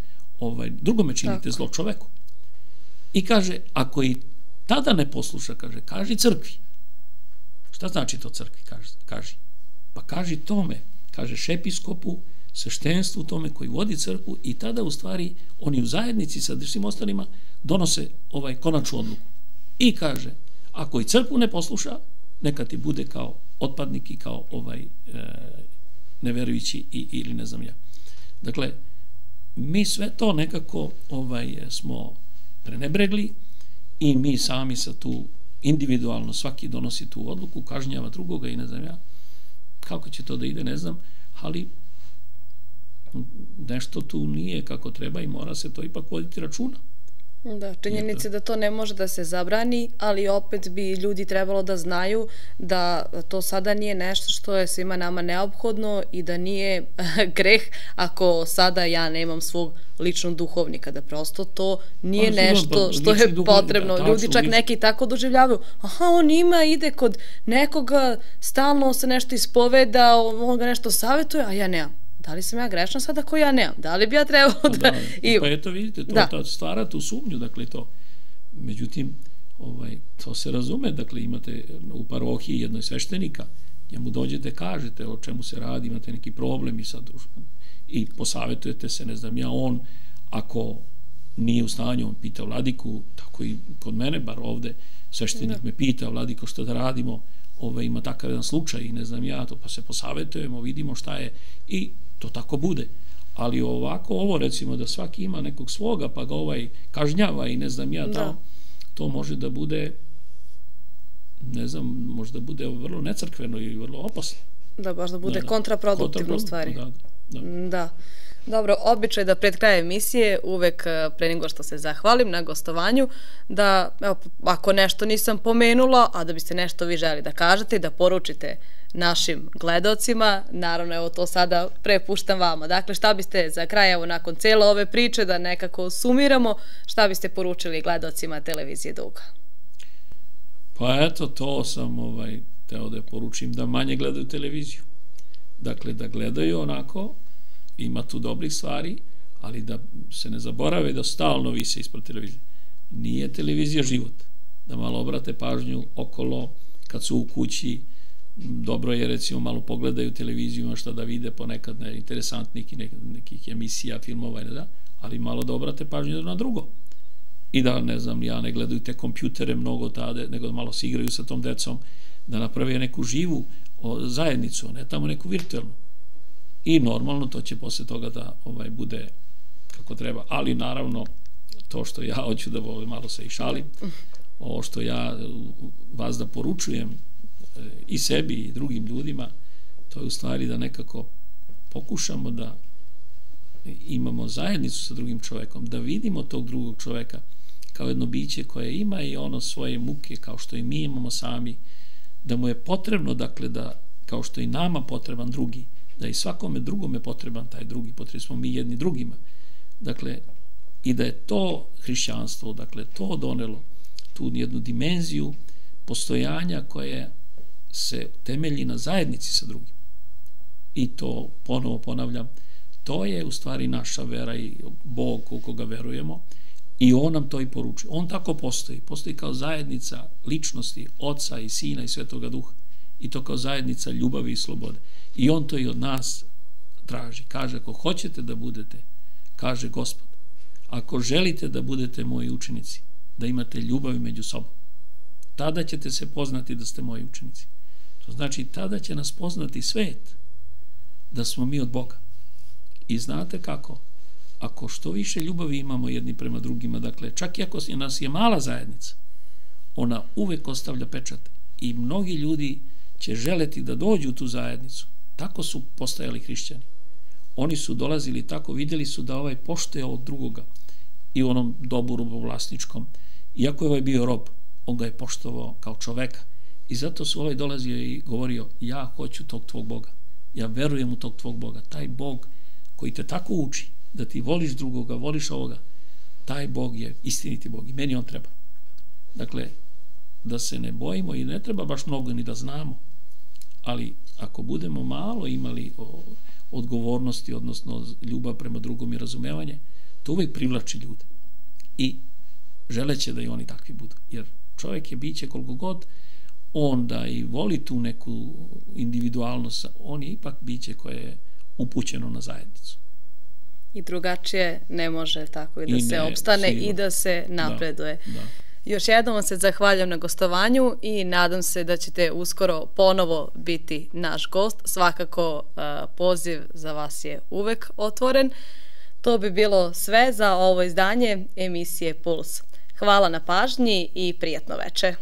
ovaj, drugome činite tako. zlo čoveku. I kaže, ako i tada ne posluša, kaže, kaži crkvi. Šta znači to crkvi, kaže, kaži? Pa kaži tome, kažeš episkopu, sveštenstvu tome koji vodi crkvu i tada u stvari oni u zajednici sa svim ostalima donose ovaj konačnu odluku. I kaže, ako i crkvu ne posluša, neka ti bude kao otpadnik i kao ovaj e, neverujući i, ili ne znam ja. Dakle, mi sve to nekako ovaj smo prenebregli i mi sami sa tu individualno svaki donosi tu odluku, kažnjava drugoga i ne znam ja kako će to da ide, ne znam, ali nešto tu nije kako treba i mora se to ipak voditi računa. Da, činjenica da to ne može da se zabrani, ali opet bi ljudi trebalo da znaju da to sada nije nešto što je svima nama neophodno i da nije greh ako sada ja nemam svog ličnog duhovnika, da prosto to nije pa, nešto pa, što je potrebno. Da, ljudi čak neki tako doživljavaju, aha, on ima, ide kod nekoga, stalno se nešto ispoveda, on ga nešto savjetuje, a ja nemam da li sam ja grešna sada ako ja nemam? Da li bi ja trebao da... da I... Pa eto vidite, to, da. to stvara tu sumnju, dakle to. Međutim, ovaj, to se razume, dakle imate u parohiji jednoj sveštenika, njemu dođete, kažete o čemu se radi, imate neki problem i sad i posavetujete se, ne znam ja, on ako nije u stanju, on pita vladiku, tako i kod mene, bar ovde, sveštenik da. me pita, vladiko, što da radimo, ovaj, ima takav jedan slučaj i ne znam ja to, pa se posavetujemo, vidimo šta je i to tako bude. Ali ovako, ovo recimo da svaki ima nekog svoga, pa ga ovaj kažnjava i ne znam ja, da. to, to može da bude ne znam, može da bude vrlo necrkveno i vrlo opasno. Da, baš da bude da, da. kontraproduktivno u stvari. Da, da. da. Dobro, običaj da pred kraj emisije uvek e, pre nego što se zahvalim na gostovanju, da evo, ako nešto nisam pomenula, a da biste nešto vi želi da kažete i da poručite našim gledocima, naravno evo to sada prepuštam vama. Dakle, šta biste za kraj, evo nakon cele ove priče da nekako sumiramo, šta biste poručili gledocima televizije Duga? Pa eto, to sam ovaj, teo da poručim da manje gledaju televiziju. Dakle, da gledaju onako ima tu dobrih stvari, ali da se ne zaborave da stalno vise ispred televizije. Nije televizija život. Da malo obrate pažnju okolo, kad su u kući, dobro je recimo malo pogledaju televiziju, ima šta da vide ponekad ne, interesantnih ne, nekih emisija, filmova, ne da, ali malo da obrate pažnju na drugo. I da, ne znam, ja ne gledaju te kompjutere mnogo tade, nego da malo se igraju sa tom decom, da naprave neku živu o, zajednicu, ne tamo neku virtualnu i normalno to će posle toga da ovaj bude kako treba, ali naravno to što ja hoću da volim, malo se i šalim, ovo što ja vas da poručujem i sebi i drugim ljudima, to je u stvari da nekako pokušamo da imamo zajednicu sa drugim čovekom, da vidimo tog drugog čoveka kao jedno biće koje ima i ono svoje muke kao što i mi imamo sami, da mu je potrebno, dakle, da kao što i nama potreban drugi, da je svakome drugome potreban taj drugi, potrebni smo mi jedni drugima. Dakle, i da je to hrišćanstvo, dakle, to donelo tu jednu dimenziju postojanja koje se temelji na zajednici sa drugim. I to, ponovo ponavljam, to je u stvari naša vera i Bog u koga verujemo i On nam to i poručuje. On tako postoji. Postoji kao zajednica ličnosti Oca i Sina i Svetoga Duha. I to kao zajednica ljubavi i slobode. I on to i od nas traži. Kaže, ako hoćete da budete, kaže gospod, ako želite da budete moji učenici, da imate ljubav među sobom, tada ćete se poznati da ste moji učenici. Znači, tada će nas poznati svet da smo mi od Boga. I znate kako? Ako što više ljubavi imamo jedni prema drugima, dakle, čak i ako nas je mala zajednica, ona uvek ostavlja pečat. I mnogi ljudi će želeti da dođu u tu zajednicu, Tako su postajali hrišćani. Oni su dolazili tako, videli su da ovaj poštoje od drugoga i onom dobu robovlasničkom. Iako je ovaj bio rob, on ga je poštovao kao čoveka. I zato su ovaj dolazio i govorio, ja hoću tog tvog Boga. Ja verujem u tog tvog Boga. Taj Bog koji te tako uči da ti voliš drugoga, voliš ovoga, taj Bog je istiniti Bog i meni on treba. Dakle, da se ne bojimo i ne treba baš mnogo ni da znamo, ali ako budemo malo imali odgovornosti, odnosno ljubav prema drugom i razumevanje, to uvek privlači ljude. I želeće da i oni takvi budu. Jer čovjek je biće koliko god on da i voli tu neku individualnost, on je ipak biće koje je upućeno na zajednicu. I drugačije ne može tako i da I se ne, opstane sigurno. i da se da, napreduje. Da, da. Još jednom vam se zahvaljam na gostovanju i nadam se da ćete uskoro ponovo biti naš gost. Svakako poziv za vas je uvek otvoren. To bi bilo sve za ovo izdanje emisije Puls. Hvala na pažnji i prijatno veče.